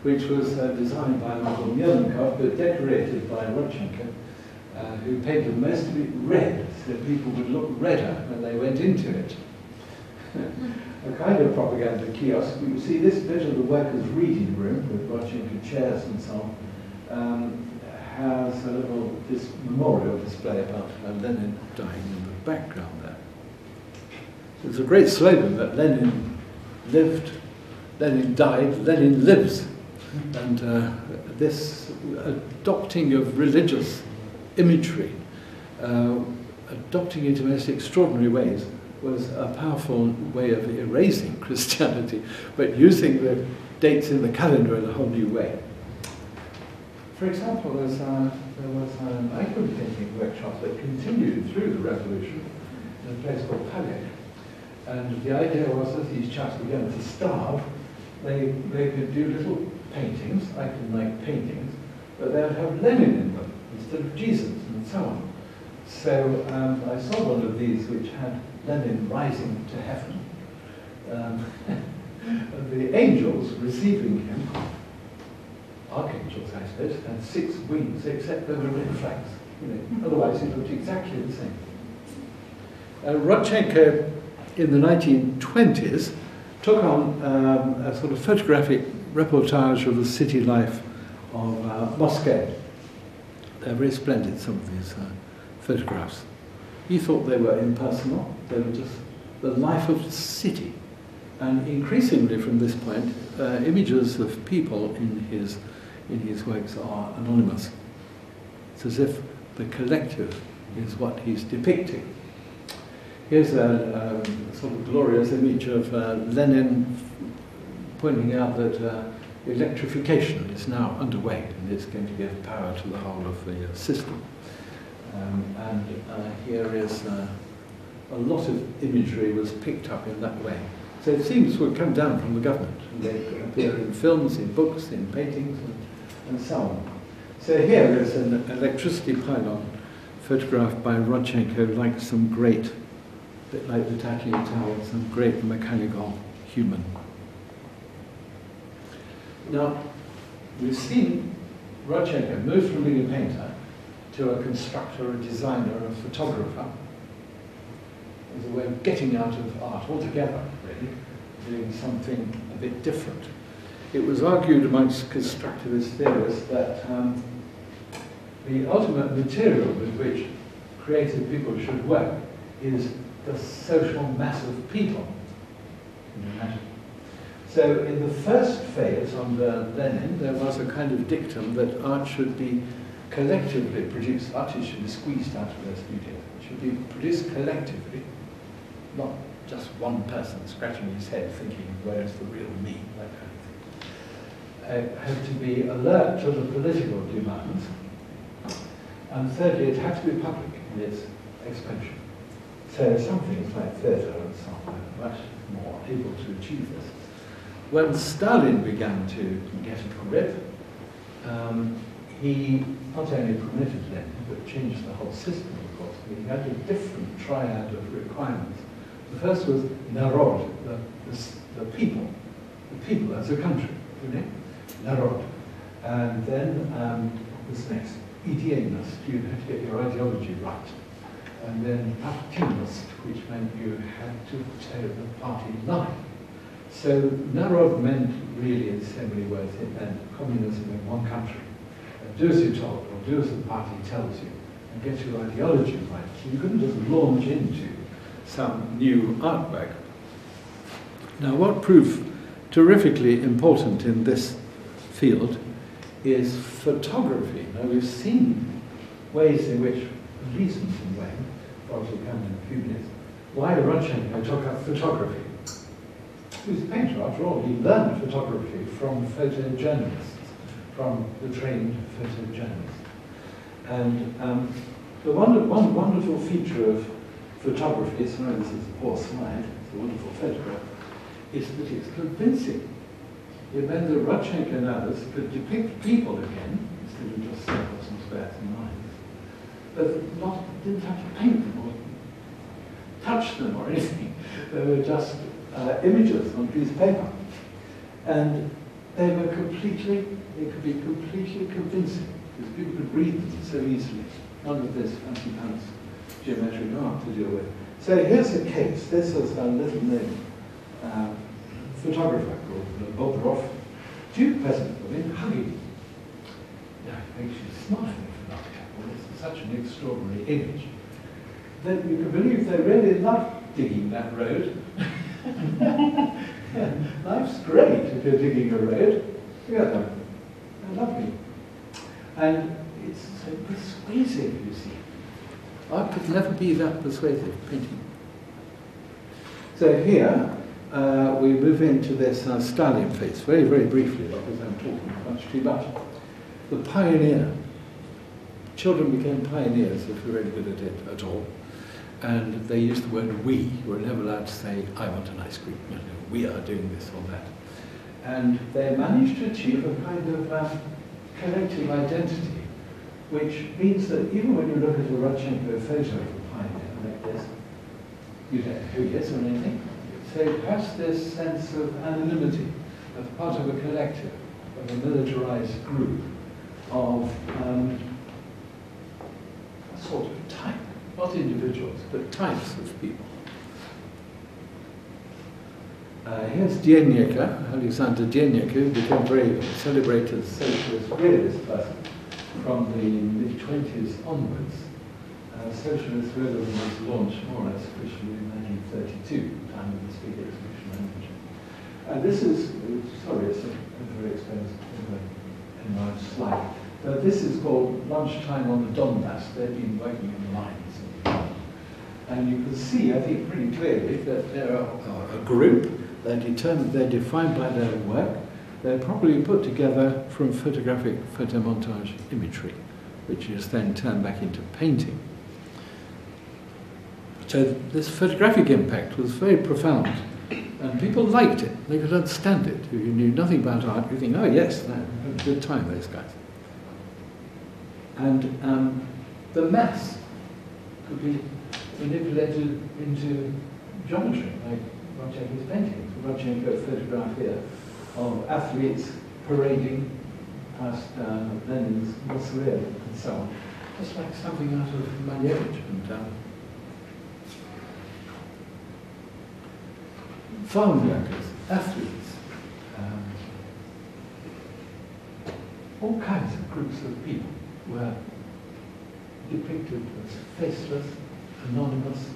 which was uh, designed by Michael Melnikov but decorated by Rodchenko, uh, who painted most of it red so that people would look redder when they went into it. <laughs> a kind of propaganda kiosk. You see this bit of the workers' reading room with Rodchenko chairs and so on. Um, has a little this memorial display about Lenin dying in the background there. It's a great slogan that Lenin lived, Lenin died, Lenin lives. And uh, this adopting of religious imagery, uh, adopting it in most extraordinary ways, was a powerful way of erasing <laughs> Christianity, but using the dates in the calendar in a whole new way. For example, uh, there was an icon painting workshop that continued through the revolution in a place called Palekh. And the idea was that these chaps began to starve, they, they could do little paintings, icon-like paintings, but they would have Lenin in them instead of Jesus and so on. So um, I saw one of these which had Lenin rising to heaven. Um, <laughs> the angels receiving him, archangels I suppose, had six wings except there were red flags. You know, otherwise it looked exactly the same. Uh, Rodchenko in the 1920s took on um, a sort of photographic reportage of the city life of uh, Moscow. They're very splendid, some of these uh, photographs. He thought they were impersonal, they were just the life of the city. And increasingly from this point, uh, images of people in his, in his works are anonymous. It's as if the collective is what he's depicting. Here's a, a sort of glorious image of uh, Lenin pointing out that uh, electrification is now underway and it's going to give power to the whole of the uh, system. Um, and uh, here is uh, a lot of imagery was picked up in that way. So it seems to have come down from the government. And they appear in films, in books, in paintings, and, and so on. So here is an electricity pylon photographed by Rodchenko like some great, bit like the Tatlin Tower, some great mechanical human now, we've seen Rodchenko being a painter to a constructor, a designer, a photographer, as a way of getting out of art altogether, really, doing something a bit different. It was argued amongst constructivist theorists that um, the ultimate material with which creative people should work is the social mass of people. So in the first phase under Lenin, there was a kind of dictum that art should be collectively produced. Artists should be squeezed out of their studio. It should be produced collectively, not just one person scratching his head thinking, where's the real me, that kind of thing. It had to be alert to the political demands. And thirdly, it had to be public in its expansion. So some things like theatre and so on much more able to achieve this. When Stalin began to get a grip, um, he not only permitted Lenin, but changed the whole system, of course. He had a different triad of requirements. The first was narod, the, the, the people, the people as a country, you know, narod. And then um, next? Idealnost, you had to get your ideology right. And then partimnost, which meant you had to toe the party line. So narod meant really in so many words, it meant communism in one country. Do as you're told, or do as the party tells you, and get your ideology right. So you couldn't just launch into some new artwork. Now what proved terrifically important in this field is photography. Now we've seen ways in which, reasons in way, what will come in a few minutes, why Rodchenko took up photography. He was a painter after all. He learned photography from photojournalists, from the trained photojournalist. And um, the one, one wonderful feature of photography, sorry this is a poor slide, it's a wonderful photograph, is that it's convincing. That Rodchenko and others could depict people again, instead of just circles and squares and lines, but not, didn't have to paint them or touch them or <laughs> anything. They were just uh, images on a piece of paper. And they were completely, they could be completely convincing, because people could read so easily. None of this fancy pants geometric art to deal with. So here's a case. This is a little known uh, photographer called Bobrov, two peasant women hugging. It makes you smile if you Well, it's such an extraordinary image that you can believe they really loved digging that road. <laughs> yeah, <laughs> life's great if you're digging a road. They're lovely. And it's so persuasive, you see. Art could never be that persuasive, painting. So here, uh, we move into this uh, Stalin phase, very, very briefly, because I'm talking much too much. The pioneer. Children became pioneers if you're really good at it at all. And they used the word we. You were never allowed to say, I want an ice cream. We are doing this or that. And they managed to achieve a kind of uh, collective identity, which means that even when you look at a Rodchenko photo of a pioneer like this, you don't know who he is or anything. So it has this sense of anonymity, of part of a collective, of a militarized group, of um, a sort of type, not individuals, but types of people. Uh, here's Deineka, Alexander Deineka, who became very celebrated socialist realist person from the mid-20s onwards. Uh, socialist realism was launched more or less officially in 1932 time of the big exhibition language. And this is, sorry, it's a, very expensive, enlarged slide. But this is called Lunchtime on the Donbass. They've been working in the lines. And you can see, I think, pretty clearly that they're a, a group. They're determined, they're defined by their work. They're probably put together from photographic photomontage imagery, which is then turned back into painting. So this photographic impact was very profound. And people liked it. They could understand it. If you knew nothing about art, you think, oh yes, no, a good time, those guys. And um, the mass could be manipulated into geometry, like Rodchenko's painting. Rodchenko photograph here of athletes parading past uh, Lenin's mausoleum and so on. Just like something out of and um, farm workers. athletes, um, all kinds of groups of people were depicted as faceless, anonymous.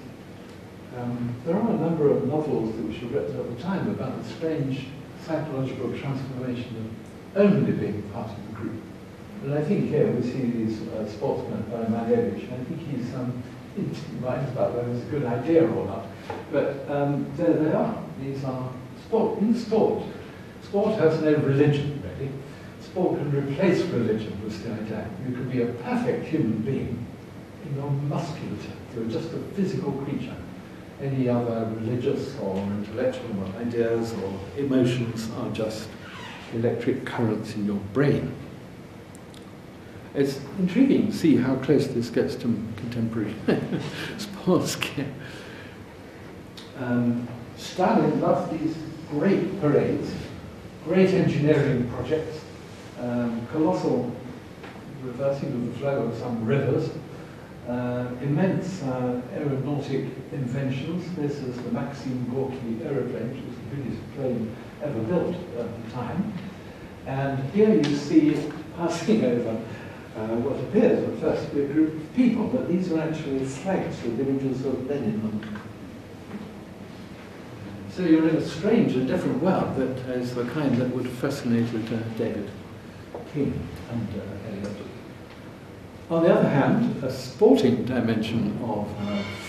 Um, there are a number of novels which were written at the time about the strange psychological transformation of only being part of the group. And I think here we see these uh, sportsmen by Malevich. I think he's um, mind about whether it's a good idea or not. But um, there they are. These are sport. In sport, sport has no religion, really. Sport can replace religion, was the idea. You could be a perfect human being in your musculature. You're just a physical creature. Any other religious or intellectual ideas or emotions are just electric currents in your brain. It's intriguing to see how close this gets to contemporary <laughs> sports gear. Um, Stalin loved these great parades, great engineering projects, um, colossal reversing of the flow of some rivers, uh, immense uh, aeronautic inventions. This is the Maxim Gorky aeroplane, which was the biggest plane ever built at the time. And here you see passing <laughs> over uh, what appears at first to be a group of people, but these are actually flags with images of Lenin on them. So you're in a strange and different world that is the kind that would have fascinated uh, David King and uh, Eliot. On the other hand, a sporting dimension of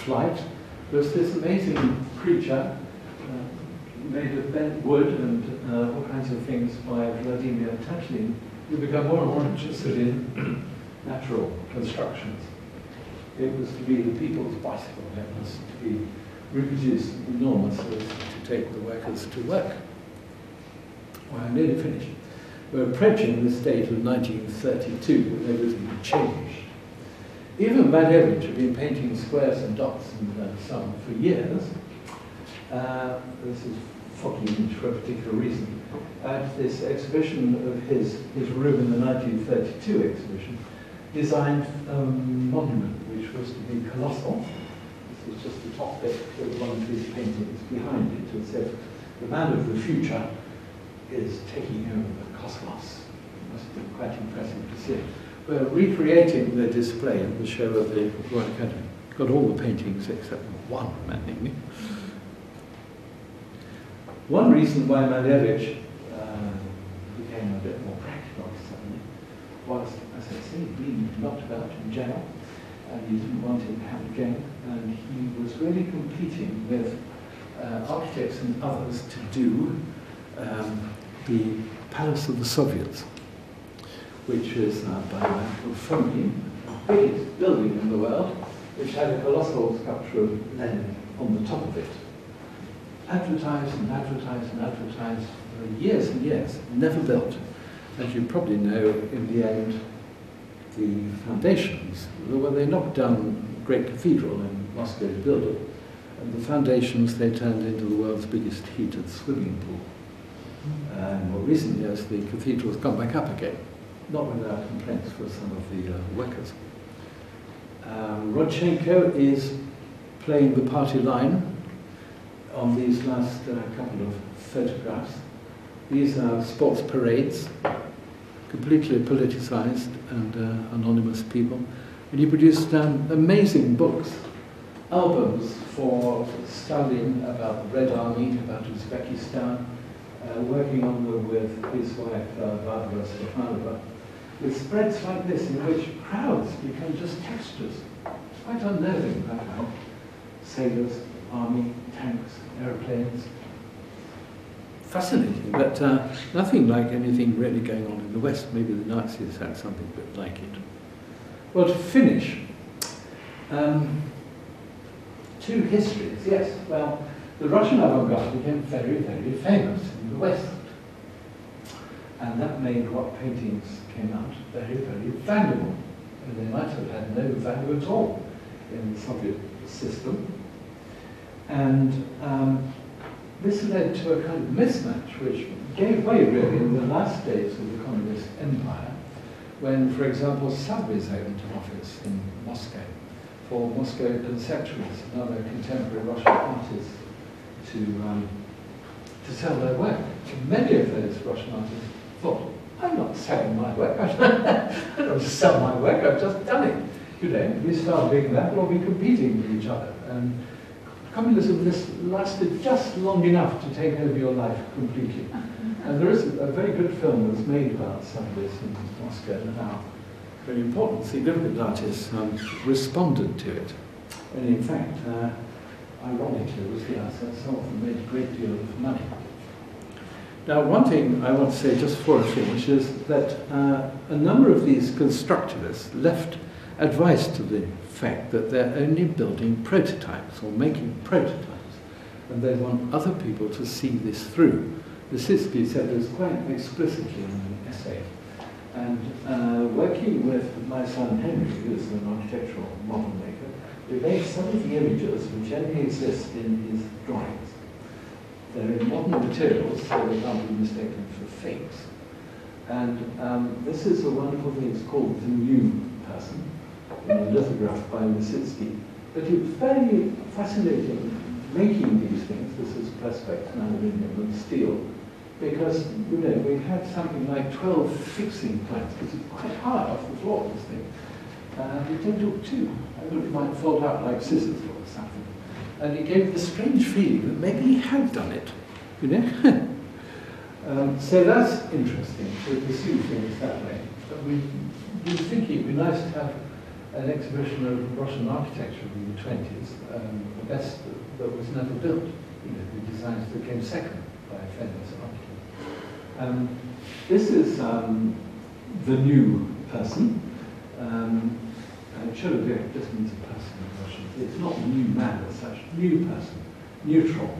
flight was this amazing creature uh, made of bent wood and uh, all kinds of things by Vladimir Tatlin you become more and more interested in <clears throat> natural constructions. It was to be the people's bicycle. It was to be reproduced enormously to take the workers to work. Well, I'm nearly finished. We're approaching the state of 1932 when everything changed. Even Malevich had been painting squares and dots and uh, so on for years. Uh, this is for a particular reason at this exhibition of his, his room in the 1932 exhibition, designed a monument which was to be colossal. This is just the top bit of one of his paintings behind it. It said, the man of the future is taking over the cosmos. It must have been quite impressive to see. We're recreating the display in the show of the Royal Academy. Got all the paintings except one, maddeningly. One reason why Malevich became a bit more practical suddenly was, as I say, being knocked about in jail, and he didn't want it to happen again, and he was really competing with uh, architects and others to do um, the Palace of the Soviets, which is uh, by a man called the biggest building in the world, which had a colossal sculpture of Lenin on the top of it. Advertised and advertised and advertised for years and years, never built. As you probably know, in the end, the foundations, when they knocked down great cathedral in Moscow to build it, and the foundations they turned into the world's biggest heated swimming pool. And more recent years, the cathedral has come back up again, not without complaints from some of the uh, workers. Um, Rodchenko is playing the party line on these last uh, couple of photographs. These are sports parades, completely politicized and uh, anonymous people. And he produced um, amazing books, albums for Stalin about the Red Army, about Uzbekistan, uh, working on them with his wife, uh, Barbara Stepanova, with spreads like this in which crowds become just textures. It's quite unnerving, that kind. Sailors, army, tanks, aeroplanes, fascinating, but uh, nothing like anything really going on in the West. Maybe the Nazis had something a bit like it. Well, to finish, um, two histories. Yes, well, the Russian avant-garde became very, very famous in the West. And that made what paintings came out very, very valuable. And they might have had no value at all in the Soviet system. And um, this led to a kind of mismatch which gave way really in the last days of the communist empire when, for example, Sotheby's opened an office in Moscow for Moscow conceptualists and other contemporary Russian artists to, um, to sell their work. And many of those Russian artists thought, I'm not selling my work. <laughs> I don't sell my work, I've just done it. You know, we start doing that, we'll be competing with each other. And communism this lasted just long enough to take over your life completely. <laughs> And there is a, very good film that's made about some of this in Moscow and how very important significant artists um, responded to it. And in fact, uh, ironically, was the answer. Some of them made a great deal of money. Now, one thing I want to say just before I finish is that uh, a number of these constructivists left advice to the fact that they're only building prototypes or making prototypes, and they want other people to see this through. Lissitzky said this quite explicitly in an essay. And uh, working with my son Henry, who's an architectural model maker, we made some of the images which only exist in his drawings. They're in modern materials, so they can't be mistaken for fakes. And um, this is a wonderful thing, it's called The New Person, in a lithograph by Lissitzky. But it's very fascinating making these things. This is perspex and aluminium and steel because you know we had something like 12 fixing points, because it's quite high off the floor, this thing. And it didn't look too. I thought it might fold out like scissors or something. And it gave the strange feeling that maybe he had done it, you know? <laughs> um, so that's interesting to pursue things that way. But we were thinking it'd be nice to have an exhibition of Russian architecture in the 20s, um, the best that, that was never built. You know, the designs that came second by a famous architect. Um, this is um, the new person. Um, they should have just means a person in Russian. It's not new man as such, new person, neutral,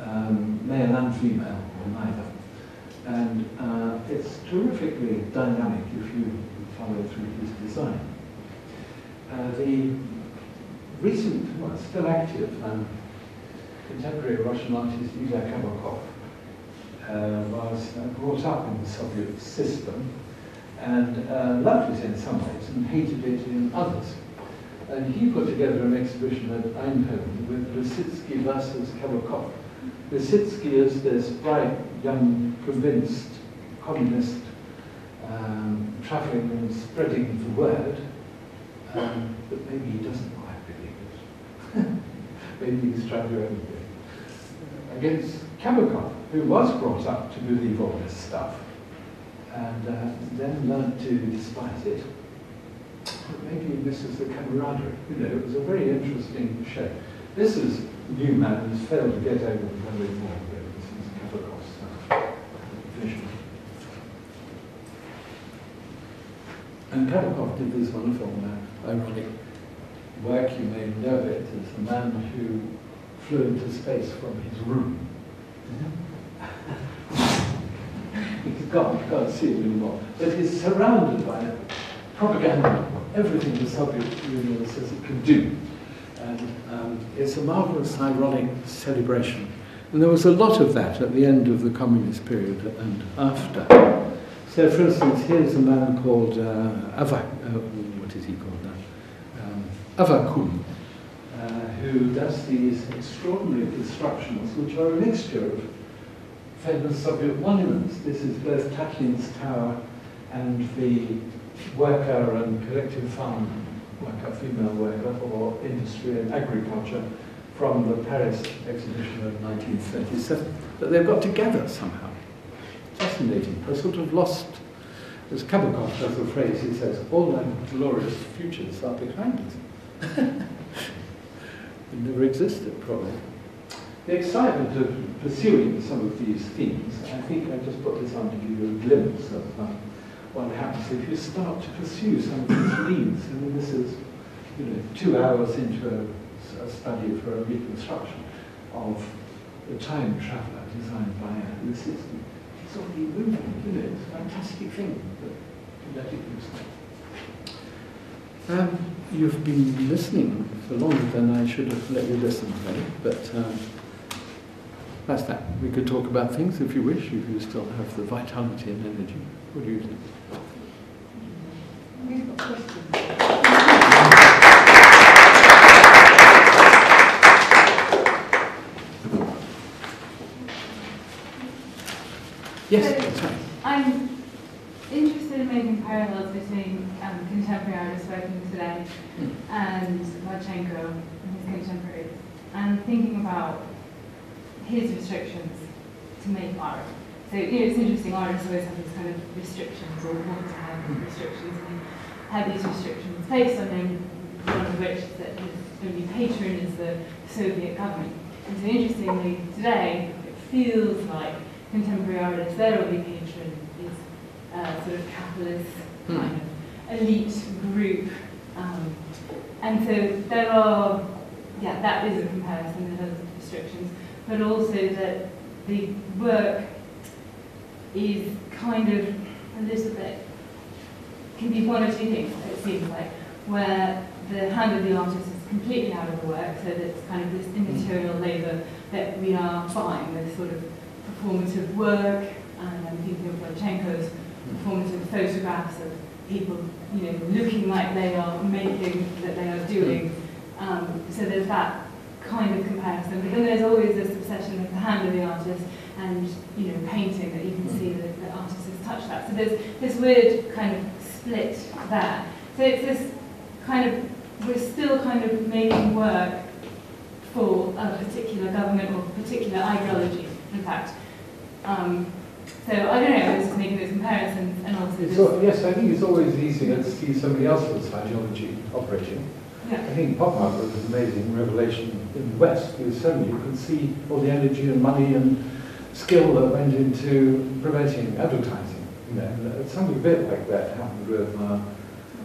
um, male and female, or neither. And uh, it's terrifically dynamic if you follow through his design. Uh, the recent, well, still active, um, contemporary Russian artist Ilya Kabakov uh, was uh, brought up in the Soviet system and uh, loved it in some ways and hated it in others. And he put together an exhibition at Eindhoven with Lissitzky versus Kabakov. Lissitzky is this bright, young, convinced communist um, traveling and spreading the word, um, but maybe he doesn't quite believe it. <laughs> maybe he's trying to. Against Kabakov, who was brought up to believe all this stuff, and uh, then learned to despise it. But maybe this is the camaraderie. You know, it was a very interesting show. This is Newman who's failed to get over the Berlin Wall. This is vision. And Kabakov did this wonderful, uh, ironic work, you may know it, as a man who flew into space from his room. <laughs> gone, you can't see it anymore. But he's surrounded by propaganda, everything the Soviet Union says it can do. And um, it's a marvelous, ironic celebration. And there was a lot of that at the end of the communist period and after. So, for instance, here's a man called uh, Ava, uh, what is he called now? Um, Avakun, uh, who does these extraordinary constructions, which are a mixture of famous Soviet monuments. This is both Tatlin's Tower and the worker and collective farm worker, female worker, or industry and agriculture from the Paris exhibition of 1937. But they've got together somehow. Fascinating. They're sort of lost, as Kabakov has the phrase, he says, all our glorious futures are behind us. <laughs> they never existed, probably the excitement of pursuing some of these themes, I think I just put this on to give you a glimpse of um, what happens if you start to pursue some of these themes. I mean, this is, you know, two hours into a, a study for a reconstruction of the time traveller designed by a Lissitzky. It's already moving, you know, it's a fantastic thing, but let it loose. Um, you've been listening for longer than I should have let you listen, really, but um, that's that. We could talk about things if you wish, if you still have the vitality and energy. What do you think? We've got questions. Yes, So-. I'm interested in making parallels between um, contemporary artists working today and Rodchenko and his contemporaries, and thinking about his restrictions to make art. So, you know, it's interesting, artists always have these kind of restrictions, or want to have restrictions, and they have these restrictions placed on them, one of which is that his only patron is the Soviet government. And so interestingly, today, it feels like contemporary artists, their only patron is uh, sort of capitalist Hmm. kind of elite group. Um, and so there are, yeah, that is a comparison, there are restrictions, but also that the work is kind of a little bit, can be one or two things, it seems like, where the hand of the artist is completely out of the work, so it's kind of this immaterial labour that we are buying, this sort of performative work, and I'm thinking of Rodchenko's performative photographs of people, you know, looking like they are making, that they are doing. Um, so there's that kind of comparison. But then there's always this obsession with the hand of the artist and, you know, painting that you can see that the artist has touched that. So there's this weird kind of split there. So it's this kind of, we're still kind of making work for a particular government or particular ideology, in fact. Um, so I don't know, I was just making those comparisons and also just, yes, I think it's always easier to see somebody else's ideology operating. Yeah. I think pop art was an amazing revelation in the West, because suddenly you can see all the energy and money and skill that went into promoting advertising. You know, and, uh, something a bit like that happened with uh,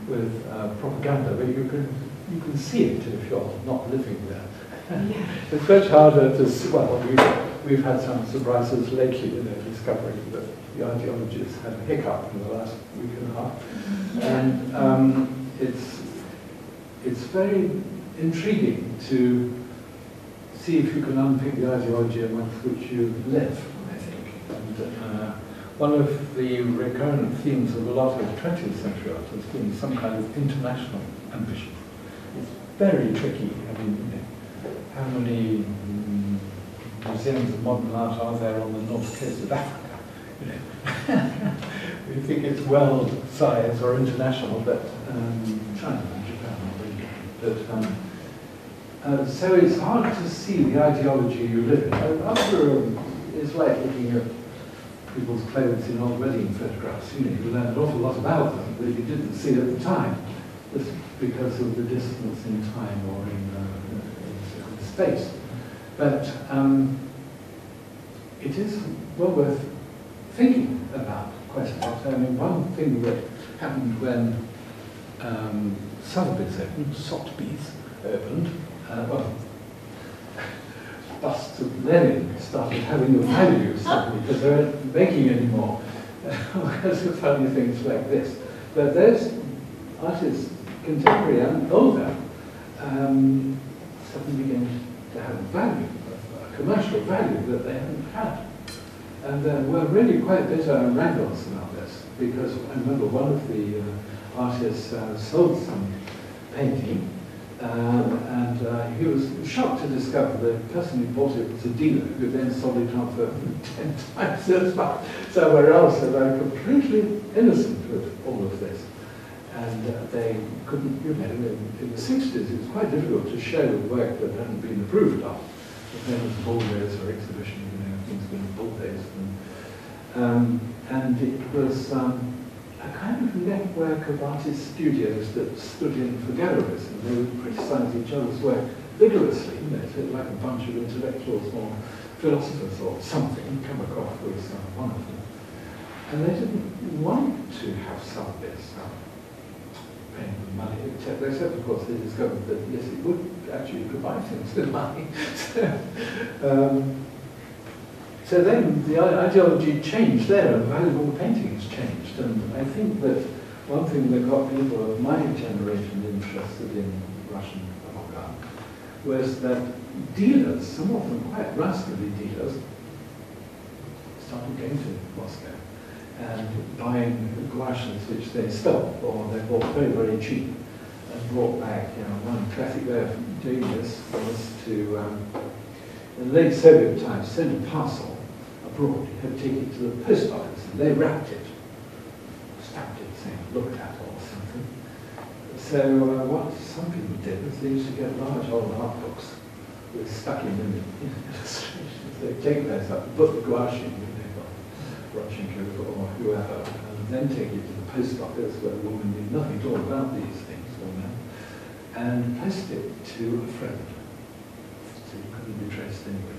with uh, propaganda, but you can you can see it if you're not living there. Yeah. <laughs> It's much harder to see, well, we've, we've had some surprises lately, you know, discovering that the ideologies had a hiccup in the last week and a half. And um, it's, it's very intriguing to see if you can unpick the ideology amongst which you live, I think. And uh, one of the recurrent themes of a lot of 20th century art has been some kind of international ambition. It's very tricky. I mean, you know, how many museums of modern art are there on the north coast of Africa? You know, <laughs> we think it's world size or international, but um, China But um, uh, so it's hard to see the ideology you live in. After um, it's like looking at people's clothes in old wedding photographs. You know, you learn an awful lot about them that you didn't see at the time, just because of the distance in time or in, uh, in, space. But um, it is well worth thinking about lot. I mean, one thing that happened when um, Sotheby's opened, Sotheby's opened, uh, well, busts of Lenin started having a value suddenly because they weren't making anymore. because <laughs> of funny things like this. But those artists, contemporary and older, um, suddenly began to have a value, a commercial value that they hadn't had. And there were really quite bitter wrangles about this because I remember one of the uh, artists uh, sold some painting um, and uh, he was shocked to discover the person who bought it was a dealer who then sold it on for <laughs> 10 times as much somewhere else. And they're completely innocent with all of this. And uh, they couldn't, you know, in, in the 60s it was quite difficult to show work that hadn't been approved of. The famous bulldozer exhibition, you know, things being bulldozed. And, um, and it was um, a kind of network of artist studios that stood in for galleries and they would criticize each other's work vigorously, you know, like a bunch of intellectuals or philosophers or something, Kabakov was uh, one of them. And they didn't want to have some of this paying them money, except, of course they discovered that yes, it would actually provide things with money. <laughs> so, um, so then the ideology changed there, the value of all paintings changed. And I think that one thing that got people of my generation interested in Russian avant-garde was that dealers, some of them quite rascally dealers, started going to Moscow and buying gouaches which they stole or they bought very, very cheap and brought back. You know, one classic way of doing this was to, um, in late Soviet times, send a parcel, abroad, had taken it to the post office, and they wrapped it, stamped it, saying, look at that, or something. So uh, what some people did was they used to get large old art books with stuck in them <laughs> illustrations. They'd take those up, put the gouache in, you know, Russian or whoever, and then take it to the post office where the woman knew nothing at all about these things, or man, and post it to a friend. So you couldn't be traced anywhere.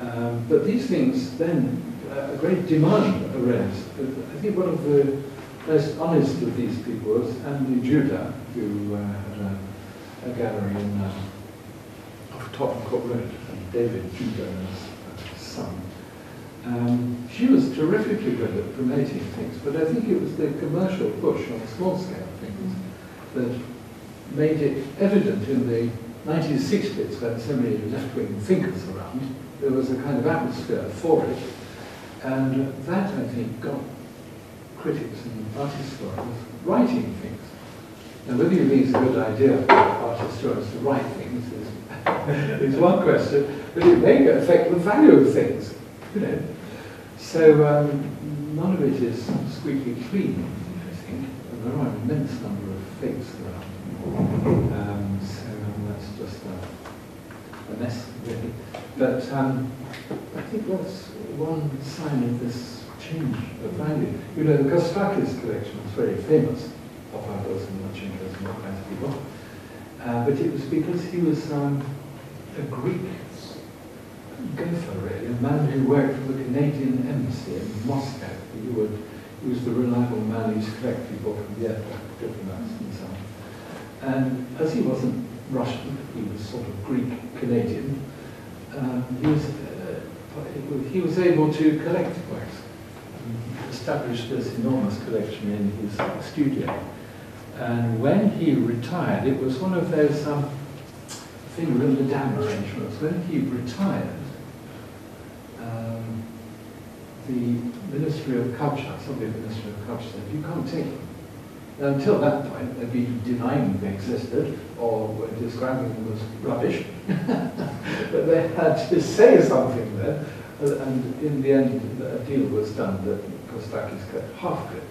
Um, but these things then, uh, a great demand arose. I think one of the most honest of these people was Annely Juda, who uh, had a, a gallery in uh, off Tottenham Court Road, and David Juda, his son. Um, she was terrifically good at promoting things, but I think it was the commercial push on small scale things that made it evident in the 1960s when so many left-wing thinkers around, there was a kind of atmosphere for it. And that, I think, got critics and art historians writing things. Now, whether you think it's a good idea for art historians to write things is, <laughs> is one question, but it may affect the value of things, you know. So um, none of it is squeaky clean, I think, and there are an immense number of fakes around. Um, so that's just a, a mess. But um, I think that's one sign of this change of value. You know, the Kostakis collection was very famous, of Papados and Marchenko's and all kinds of people. Uh, but it was because he was um, a Greek gopher, really, a man who worked for the Canadian Embassy in Moscow. He, would, he was the reliable man who used to collect people from the airport, diplomats and so on. And as he wasn't Russian, he was sort of Greek-Canadian, um, he, was, uh, he was able to collect works, and established this enormous collection in his studio. And when he retired, it was one of those um, thing with the dam arrangements. When he retired, um, the Ministry of Culture, Soviet Ministry of Culture said, you can't take them. Until that point, they'd been denying they existed or describing them as rubbish. <laughs> but they had to say something there, and in the end, a deal was done that Kostakis kept half of it,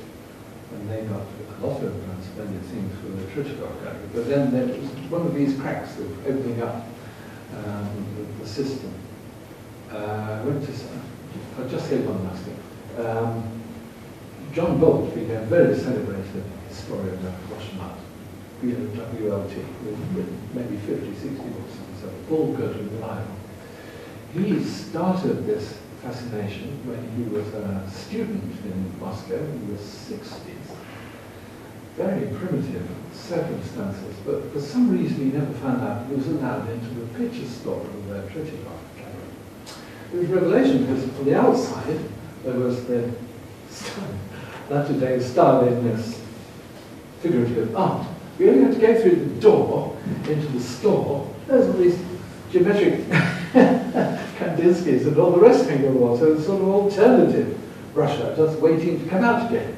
and they got a lot of splendid things for the Tretyakov gallery. But then there was one of these cracks of opening up um, the, the, system. Uh, I'll just say one last thing. Um, John Bowlt became very celebrated historian of Russian art, WLT, with maybe 50, 60 books, so all good and reliable. He started this fascination when he was a student in Moscow in the 60s. Very primitive circumstances, but for some reason he never found out he was allowed into the picture store of the Tretyakov. It was a revelation because on the outside there was the star, latter-day Stalinist figurative art. We only have to go through the door into the store. There's all these geometric <laughs> Kandinsky's and all the rest hanging on the wall. So it's sort of alternative Russia, just waiting to come out again.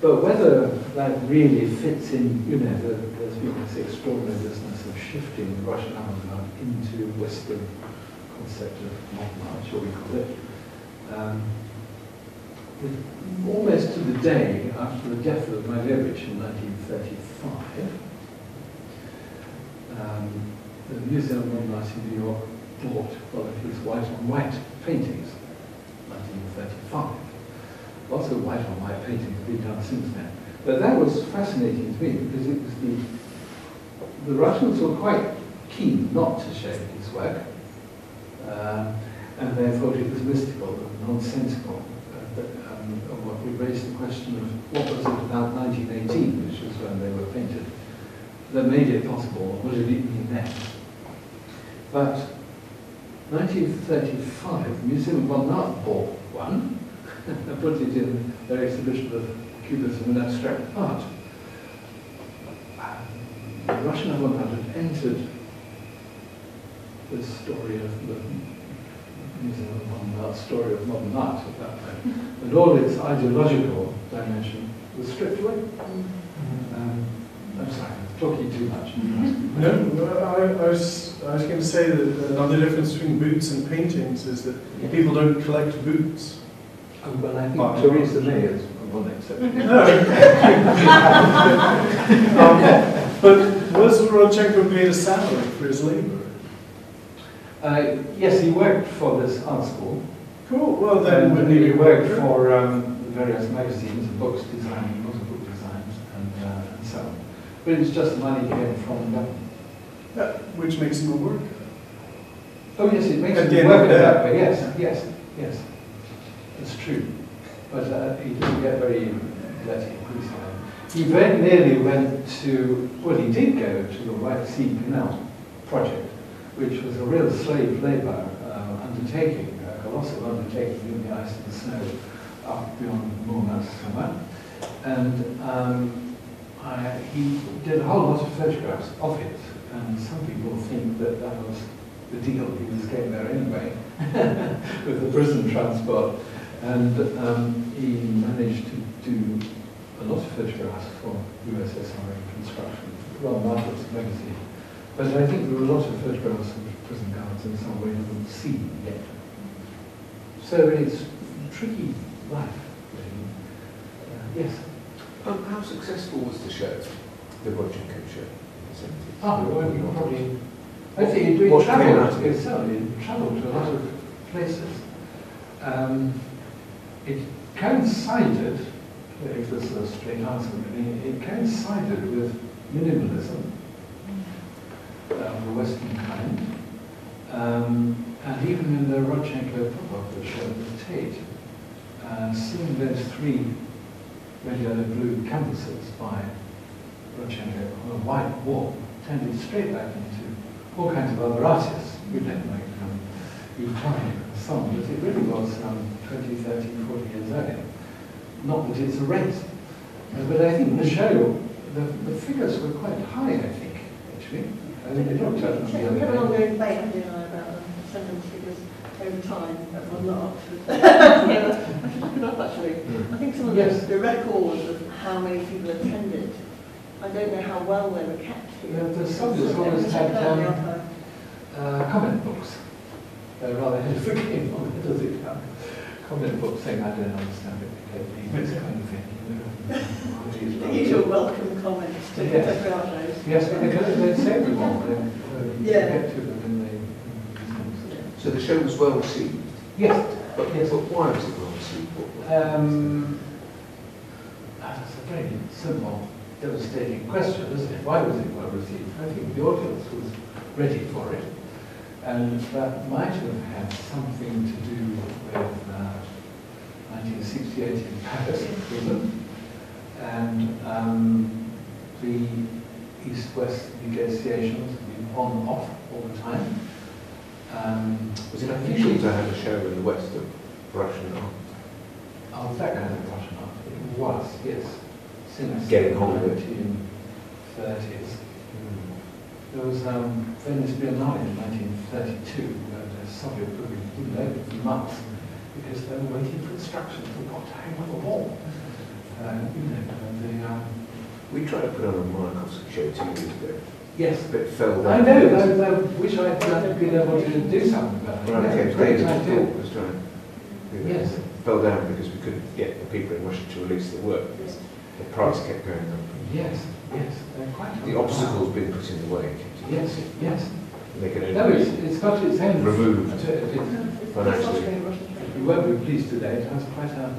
But whether that really fits in, you know, the, there's been this extraordinary business of shifting Russian avant-garde into Western concept of modern art, shall we call it. Um, almost to the day after the death of Malevich in 1935, um, the Museum of Modern Art in New York bought one of his white-on-white paintings, 1935. Lots of white-on-white paintings have been done since then. But that was fascinating to me because it was the, the Russians were quite keen not to show his work, uh, and they thought it was mystical and nonsensical. Um, what we raised the question of what was it about 1918, which was when they were painted, that made it possible, what did it mean then? But 1935, the Museum of Modern Art bought one <laughs> and put it in their exhibition of Cubism and abstract art. The Russian avant-garde had entered the story of the Museum of Modern story of modern art at that time, and all its ideological dimension was stripped away. Um, I'm sorry, I'm talking too much. No, I, I was, I was going to say that another difference between boots and paintings is that people don't collect boots. Oh, well, I think But- Theresa May is one exception. <laughs> No. <laughs> um, but was Rodchenko paid a salary for his labour? Uh, yes, he worked for this art school. Cool. Well, then and he worked worker? for um, various magazines, books design, book designs, and, uh, and so on. But it's just money came from the government. Yeah, which makes him a worker. Oh, yes, it makes At the it end work that way, yes, yes, yes. It's true. But uh, he didn't get very lucky. He very nearly went to, well, he did go to the White Sea Canal project, which was a real slave labour uh, undertaking, a colossal undertaking in the ice and snow up beyond Murmansk somewhere. And um, I, he did a whole lot of photographs of it, and some people think that that was the deal. He was going there anyway <laughs> with the prison transport, and um, he managed to do a lot of photographs for USSR Construction, rather marvelous magazine. But I think there were a lot of photographs of prison guards in some way you haven't seen yet. So it's tricky life, really. Uh, yes. Um, how successful was the show, the Rodchenko show? in the 70s? Oh, well, you probably. I think it, What it came out travelled, of it? it certainly travelled to a lot of places. Um, it coincided, if this is a straight answer, really, it coincided with minimalism, um, the Western kind. Um, and even in the Rodchenko pop-up show, the Tate, uh, seeing those three red, yellow, blue canvases by Rodchenko on a white wall tended straight back into all kinds of other artists. We don't like um, Utah song, but it really was um, 20, 30, 40 years earlier. Not that it's a race. Uh, but I think the show, the, the figures were quite high, I think, actually. I think they looked at We the have an ongoing debate, haven't you, about um, attendance figures over time, but we're. <laughs> <laughs> I should look it up actually. I think some of Yes. the, the records of how many people attended, I don't know how well they were kept here. Yeah, the subjects So, always check had, that out in the um, uh, comment books. They're rather ahead of the game on it, does it come? Comment books saying, I don't understand it, this kind of thing. you know. <laughs> The usual welcome comments to Yes. archives. Yes, but because they say them all, they uh, Yeah. get to them in the, in these So the show was well received. Yes, but, Yes. but why was it well received? What- what- um, that's a very simple, devastating question, isn't it? Why was it well received? I think the audience was ready for it. And that might have had something to do with uh, 1968 in Paris, England, and um, the East-West negotiations have been on and off all the time. Um, Was it unusual to have a show in the West of Russian art? Of that kind of Russian art, it was, yes, since Getting the 1930s. There was um, Venice Biennale in 1932, where the Soviet movement wouldn't open for months because they were waiting for instructions for what to hang on the wall. Uh, you know, and the, um, We tried to put on a Mayakovsky show two years ago, yes, but it fell I down. know, I, I wish I'd uh, been able to do something about it. Well, Yeah, okay, David idea. Was trying to do that. Yes. Fell down because we couldn't get the people in Russia to release the work. Because the price kept going up. Yes, yes. The obstacles being put in the way. Yes, yes. They can No, it's, it's got its own. Removed. It- it- financially. You won't be pleased today, it has quite a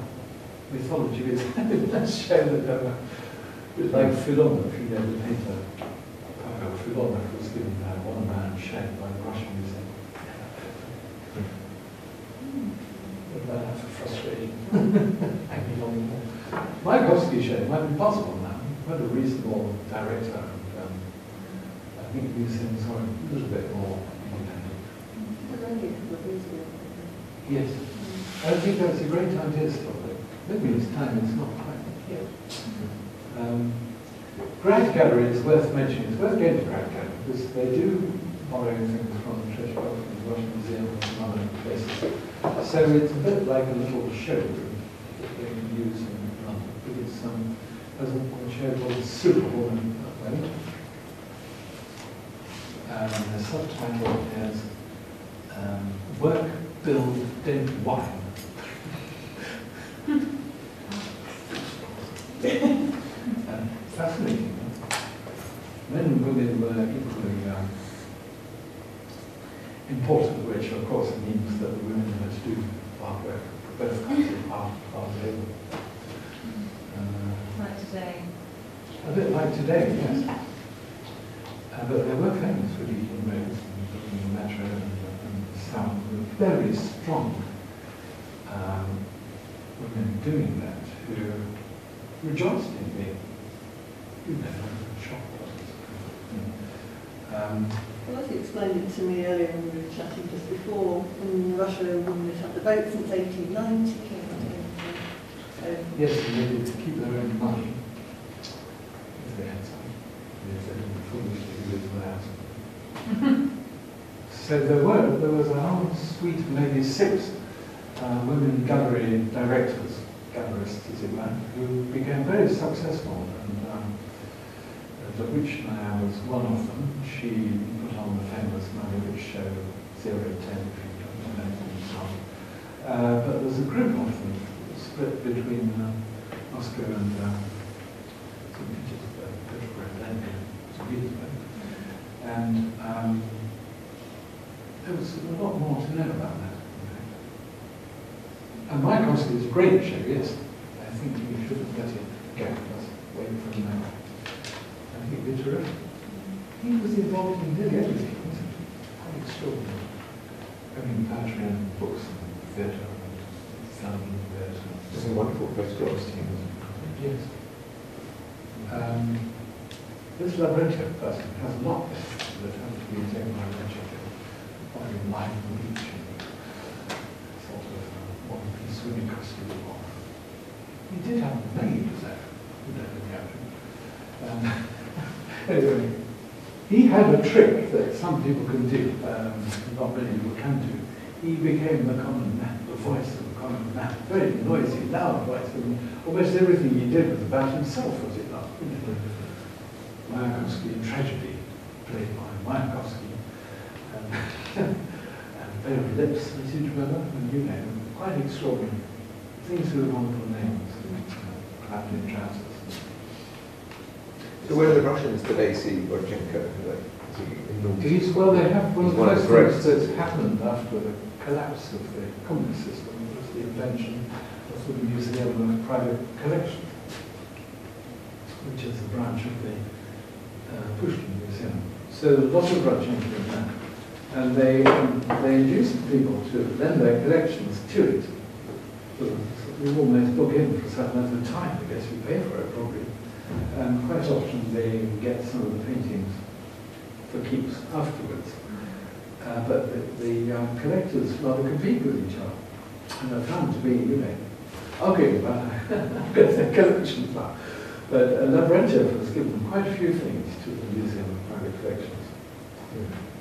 mythology own. Let's <laughs> show that, a bit like if you know the painter. Pavel Filonov was given a one-man show by the Russian Museum. But that's frustrating. Hanging on the wall. Mayakovsky might be possible now. Quite a reasonable director. and, um, I think museums are a little bit more independent. It was only a couple of years ago. Yes. I think that's a great idea still, but maybe it's time it's not quite yet. Um, GRAD Gallery is worth mentioning. It's worth going to GRAD Gallery because they do borrow things from the Treasure Box and the Russian Museum and other places. So it's a bit like a little showroom that they can use in London. It's um, there's a show called Superwoman at the moment. and the subtitle is um, Work, Build, Don't. <laughs> fascinating. Men and women were equally um, important, which of course means that the women had to do hard work, both kinds <laughs> of hard, hard labor. Uh, Like today. a bit like today, yes. Uh, but they were famous for leading roads and building the metro and, and. Were very strong um, women doing that who rejoiced in being, you know, shop um, Well, as you explained it to me earlier when we were chatting just before, in Russia women have had the vote since 1890. So, Yes, and they did to keep their own money, if they had some. Yes, they didn't foolishly live that. So there were, there was a whole suite of maybe six uh, women gallery directors, gallerists as it were, who became very successful. And um, Dobychina was one of them. She put on the famous Malevich show, Zero Ten, if you don't know, and so. Uh, but there's a group of them split between uh, Moscow and uh, St. Petersburg, Petrograd, then St. Petersburg. And um, there was a lot more to know about that. And Mayakovsky is a great show, yes. I think you shouldn't let it go. Let's wait for now. I think terrific. He was involved in nearly everything, wasn't he? Quite extraordinary. Owning poetry and books and theatre and sound and theatre. It's a wonderful photographs team. Yes. Um, this Lavrentiev person has a lot that has to be taken by Lavrentiev. Quite in line with each sort of one piece swimming costume. He did have a maid, though, who never captain. Um, <laughs> <laughs> anyway, he had a trick that some people can do, um, not many people can do. He became the common man, the voice of the common man. Very noisy, loud voice. And almost everything he did was about himself, was it not? Mayakovsky in tragedy, played by Mayakovsky. And, <laughs> and very lips, Mrs. Weber, and you know, quite extraordinary. Things with wonderful names, uh, in trousers. So where do the Russians today see Rodchenko? Like, he He's, well, they have one of the first things that's happened after the collapse of the communist system was the invention of the Museum of Private Collection, which is a branch of the uh, Pushkin Museum. So lots of Rodchenko in that. And they, um, they induced people to lend their collections to it. So we almost book in for a certain amount of time, I guess you pay for it probably. And quite often they get some of the paintings for keeps afterwards. Uh, but the, the um, collectors rather compete with each other. And they're found to be, you know, arguing about how good their collections are. But uh, Lavrentiev has given quite a few things to the Museum of Private Collections.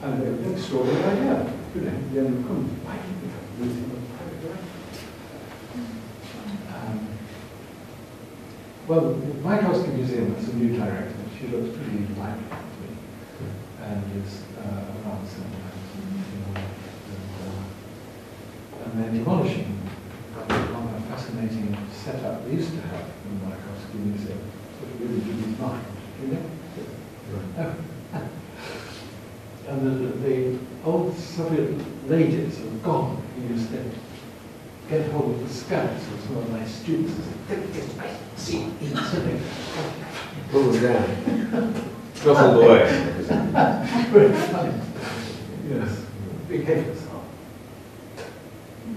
And an extraordinary idea, you know, the commons. Why have a Museum of Private Collections? Um, well, the Mayakovsky Museum has a new director. She looks pretty lively to me and is uh, around sometimes. And, uh, and they're demolishing a rather fascinating setup they used to have in the Mayakovsky Museum. Sort of really blew his mind, you know? Oh. <laughs> And the, the old Soviet ladies are gone. He used to get hold of the skirts of some of my students and say, "Take this, I see, eat Pull them down. Not all. Very funny. Yes, big head yourself.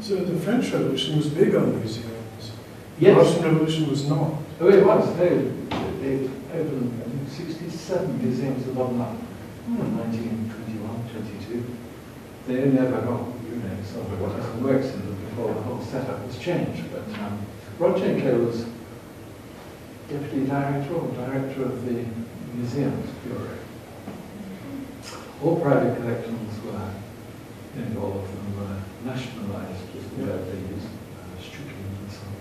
So the French Revolution was big on museums. The Yes. Russian Revolution was not. Oh, it was. They, they opened, I think, 67 museums of online in hmm, 1921, 22. They only ever got, you know, sort of what works in them before the whole setup was changed. But um, Rodchenko was deputy director or director of the Museums Bureau. All private collections were, know, all of them were nationalized, was the word they used, uh, Shchukin and so on.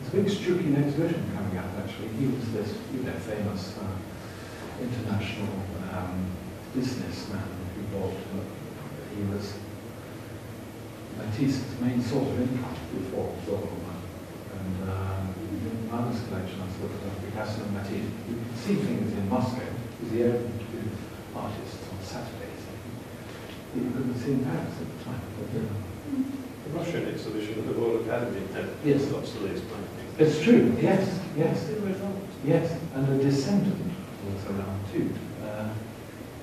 There's a big Shchukin exhibition coming up, actually. He was this, you know, famous uh, international um, businessman who involved. He was Matisse's main source of income before Zorgelman. And um, in Mother's collection, I sort of Picasso and Matisse. You can see things in Moscow, because he opened to artists on Saturdays. You couldn't see in Paris at the time. But, uh, The Russian exhibition at the Royal Academy had Yes. lots of these paintings. it's true, yes, yes. Yes, and a descendant was around too. Uh,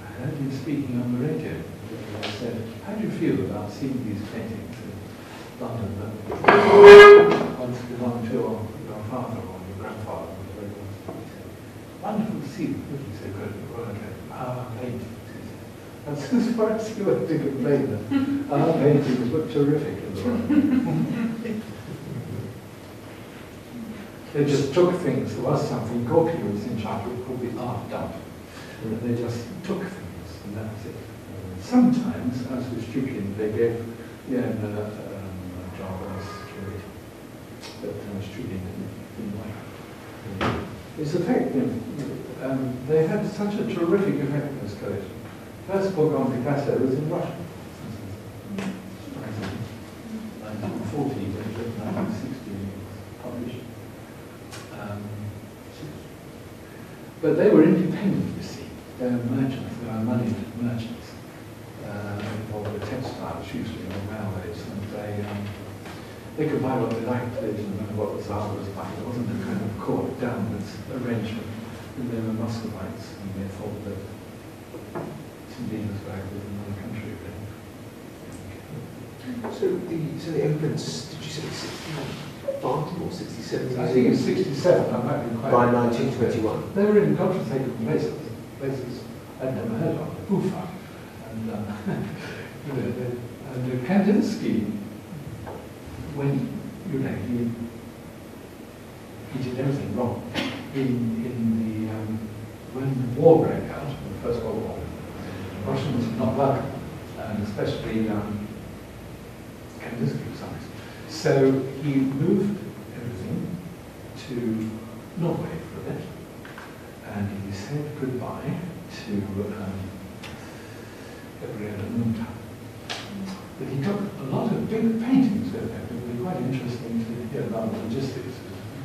I heard him speaking on the radio. He said, how do you feel about seeing these paintings in London that once belonged to your, your father or your grandfather? Wonderful to see them. He said, good, well. Our paintings. said. That's <laughs> as far as he went to complain that our paintings look terrific in the Royal <laughs> They just took things. There was something. Gorky was in charge of called the art dump. And they just took things, and that was it. Sometimes, as with Strickland, they gave yeah, uh, um, a job as security. But uh, Strickland didn't, like it. It's a know, um, they had such a terrific effect in this collection. First book on Picasso was in Russian. 1940, but 1960 published. Um, but they were independent, you see. They were merchants, they were moneyed merchants. Uh, involved with textiles, usually, or railways, and they, um, they could buy what they liked. They didn't know what the Tsar was like. It wasn't a kind of court downwards arrangement. And they were Muscovites, and they thought that St. Petersburg was another country, really. So the, so the entrance, did you say sixty-five or sixty-seven? I think it's 67, I might be quite... By nineteen twenty-one. They were in godforsaken places, places I'd never heard of, Ufa. And, uh, <laughs> the, uh, Kandinsky, when, you know, he, he did everything wrong. In, in the, um, when the war broke out, the First World War, Russians were not welcome, and especially um, Kandinsky was. So he moved everything to Norway for a bit, and he said goodbye to um, Gabriele Munter. But he took a lot of big paintings with him. It would be quite interesting to hear about the logistics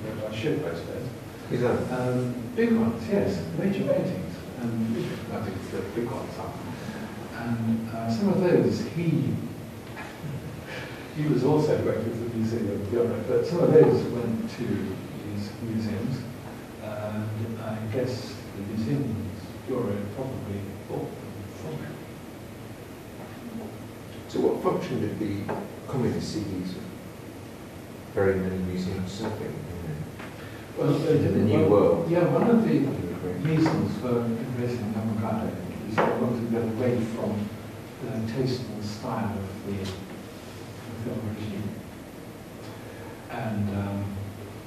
of our ship, I suppose. Is that? Um, big ones, yes, major paintings, and I think the big ones are. And uh, some of those he he was also working with the Museum of Europe, but some of those went to these museums, and I guess the Museum of Europe probably bought them from him. So what function did the communist see these very many museums serving? Well, they In the didn't- New well, World. Yeah, one of the reasons for embracing in avocado is they want to get away from the taste and style of the film regime. And um,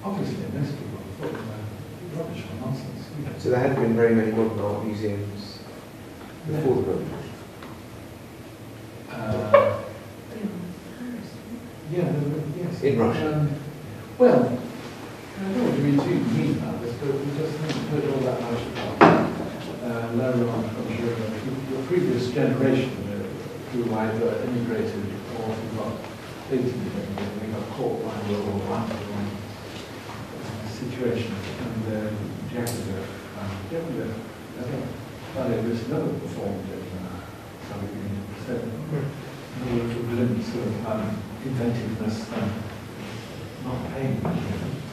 obviously, most people thought they were rubbish or nonsense. You know. So there hadn't been very many modern art museums before the revolution. Uh, yeah, yes. In Russia? Um, well, I don't want to be too mean about this, but we just haven't heard all that much about uh, Larry on from. Your previous generation uh, who either immigrated or who got basically they got caught by World War One uh, situation. And uh, Jakob, um, Jakob, I think, well, it was never performed in uh, Soviet Union. So, a little glimpse of um, inventiveness and not pain. Um,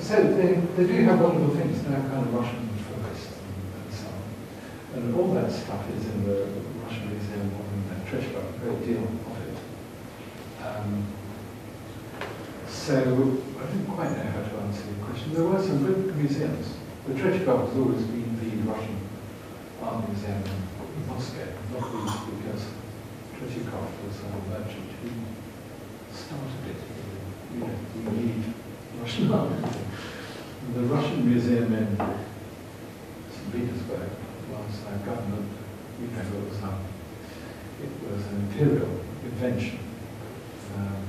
so they, they do have wonderful things. They're kind of Russian focused and, so on. And all that stuff is in the Russian Museum the treasure, a great deal of it. Um, so I didn't quite know how to answer your question. There were some good museums. The Tretyakov has always been the Russian art museum in Moscow, not least because Tretyakov was a merchant who started it. You know, we need Russian art. The Russian museum in St. Petersburg was a government, you know, it was, um, it was an imperial invention. Um,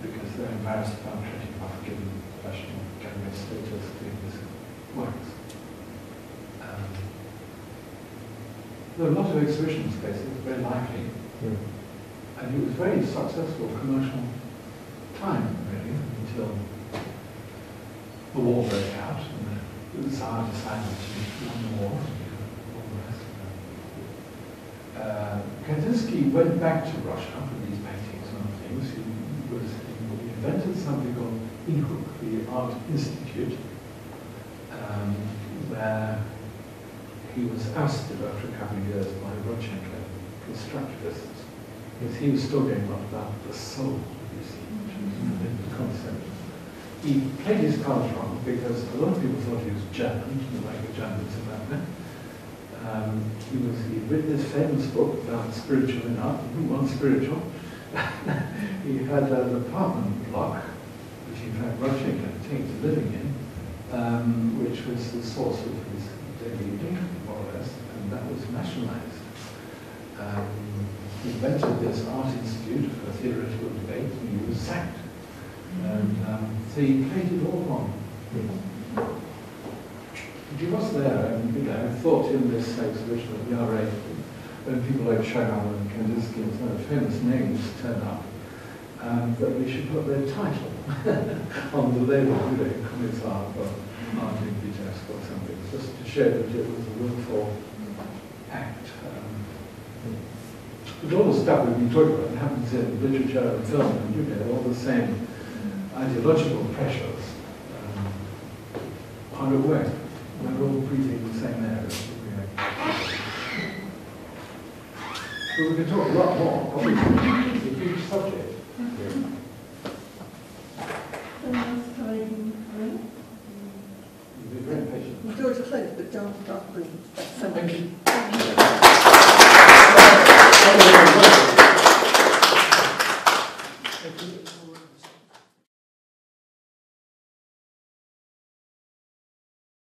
because they're embarrassed about Tretyakov giving professional gallery status to his works. Um, there were a lot of exhibition spaces, very lively, Mm. and it was very successful commercial time, really, until the war broke out, and the Tsar decided to run the war, all the rest of it. Uh, Kandinsky went back to Russia for these paintings and other things. He, was, he invented something called INHUK, the Art Institute, um, where he was ousted after a couple of years by Rodchenko constructivists, because he was still going on about the soul, you see, which was the concept. He played his cards wrong because a lot of people thought he was German, like the Germans about that. Um, he was he'd written this famous book about spiritual in art. He didn't spiritual. <laughs> he had an apartment block, which in fact Rodchenko had taken to living in, um, which was the source of his daily income, more or less, and that was nationalized. Um, he invented this art institute for theoretical debate, and he was sacked. And um, so he played it all wrong. He was there, and you know, thought in this exhibition of Yare, when people like Chagall and Kandinsky and some famous names turn up, um, that we should put their title <laughs> on the label, you know, Commissar or Art in Vitesse or something, just to show that it was a willful act. Um, but all the stuff we've been talking about happens in literature and film, and you know, all the same ideological pressures um, are aware we're all breathing the same air. So we can talk a lot more, probably. It's a huge subject. You've very patient. George Close, but don't stop breathing. That's so. Thank you.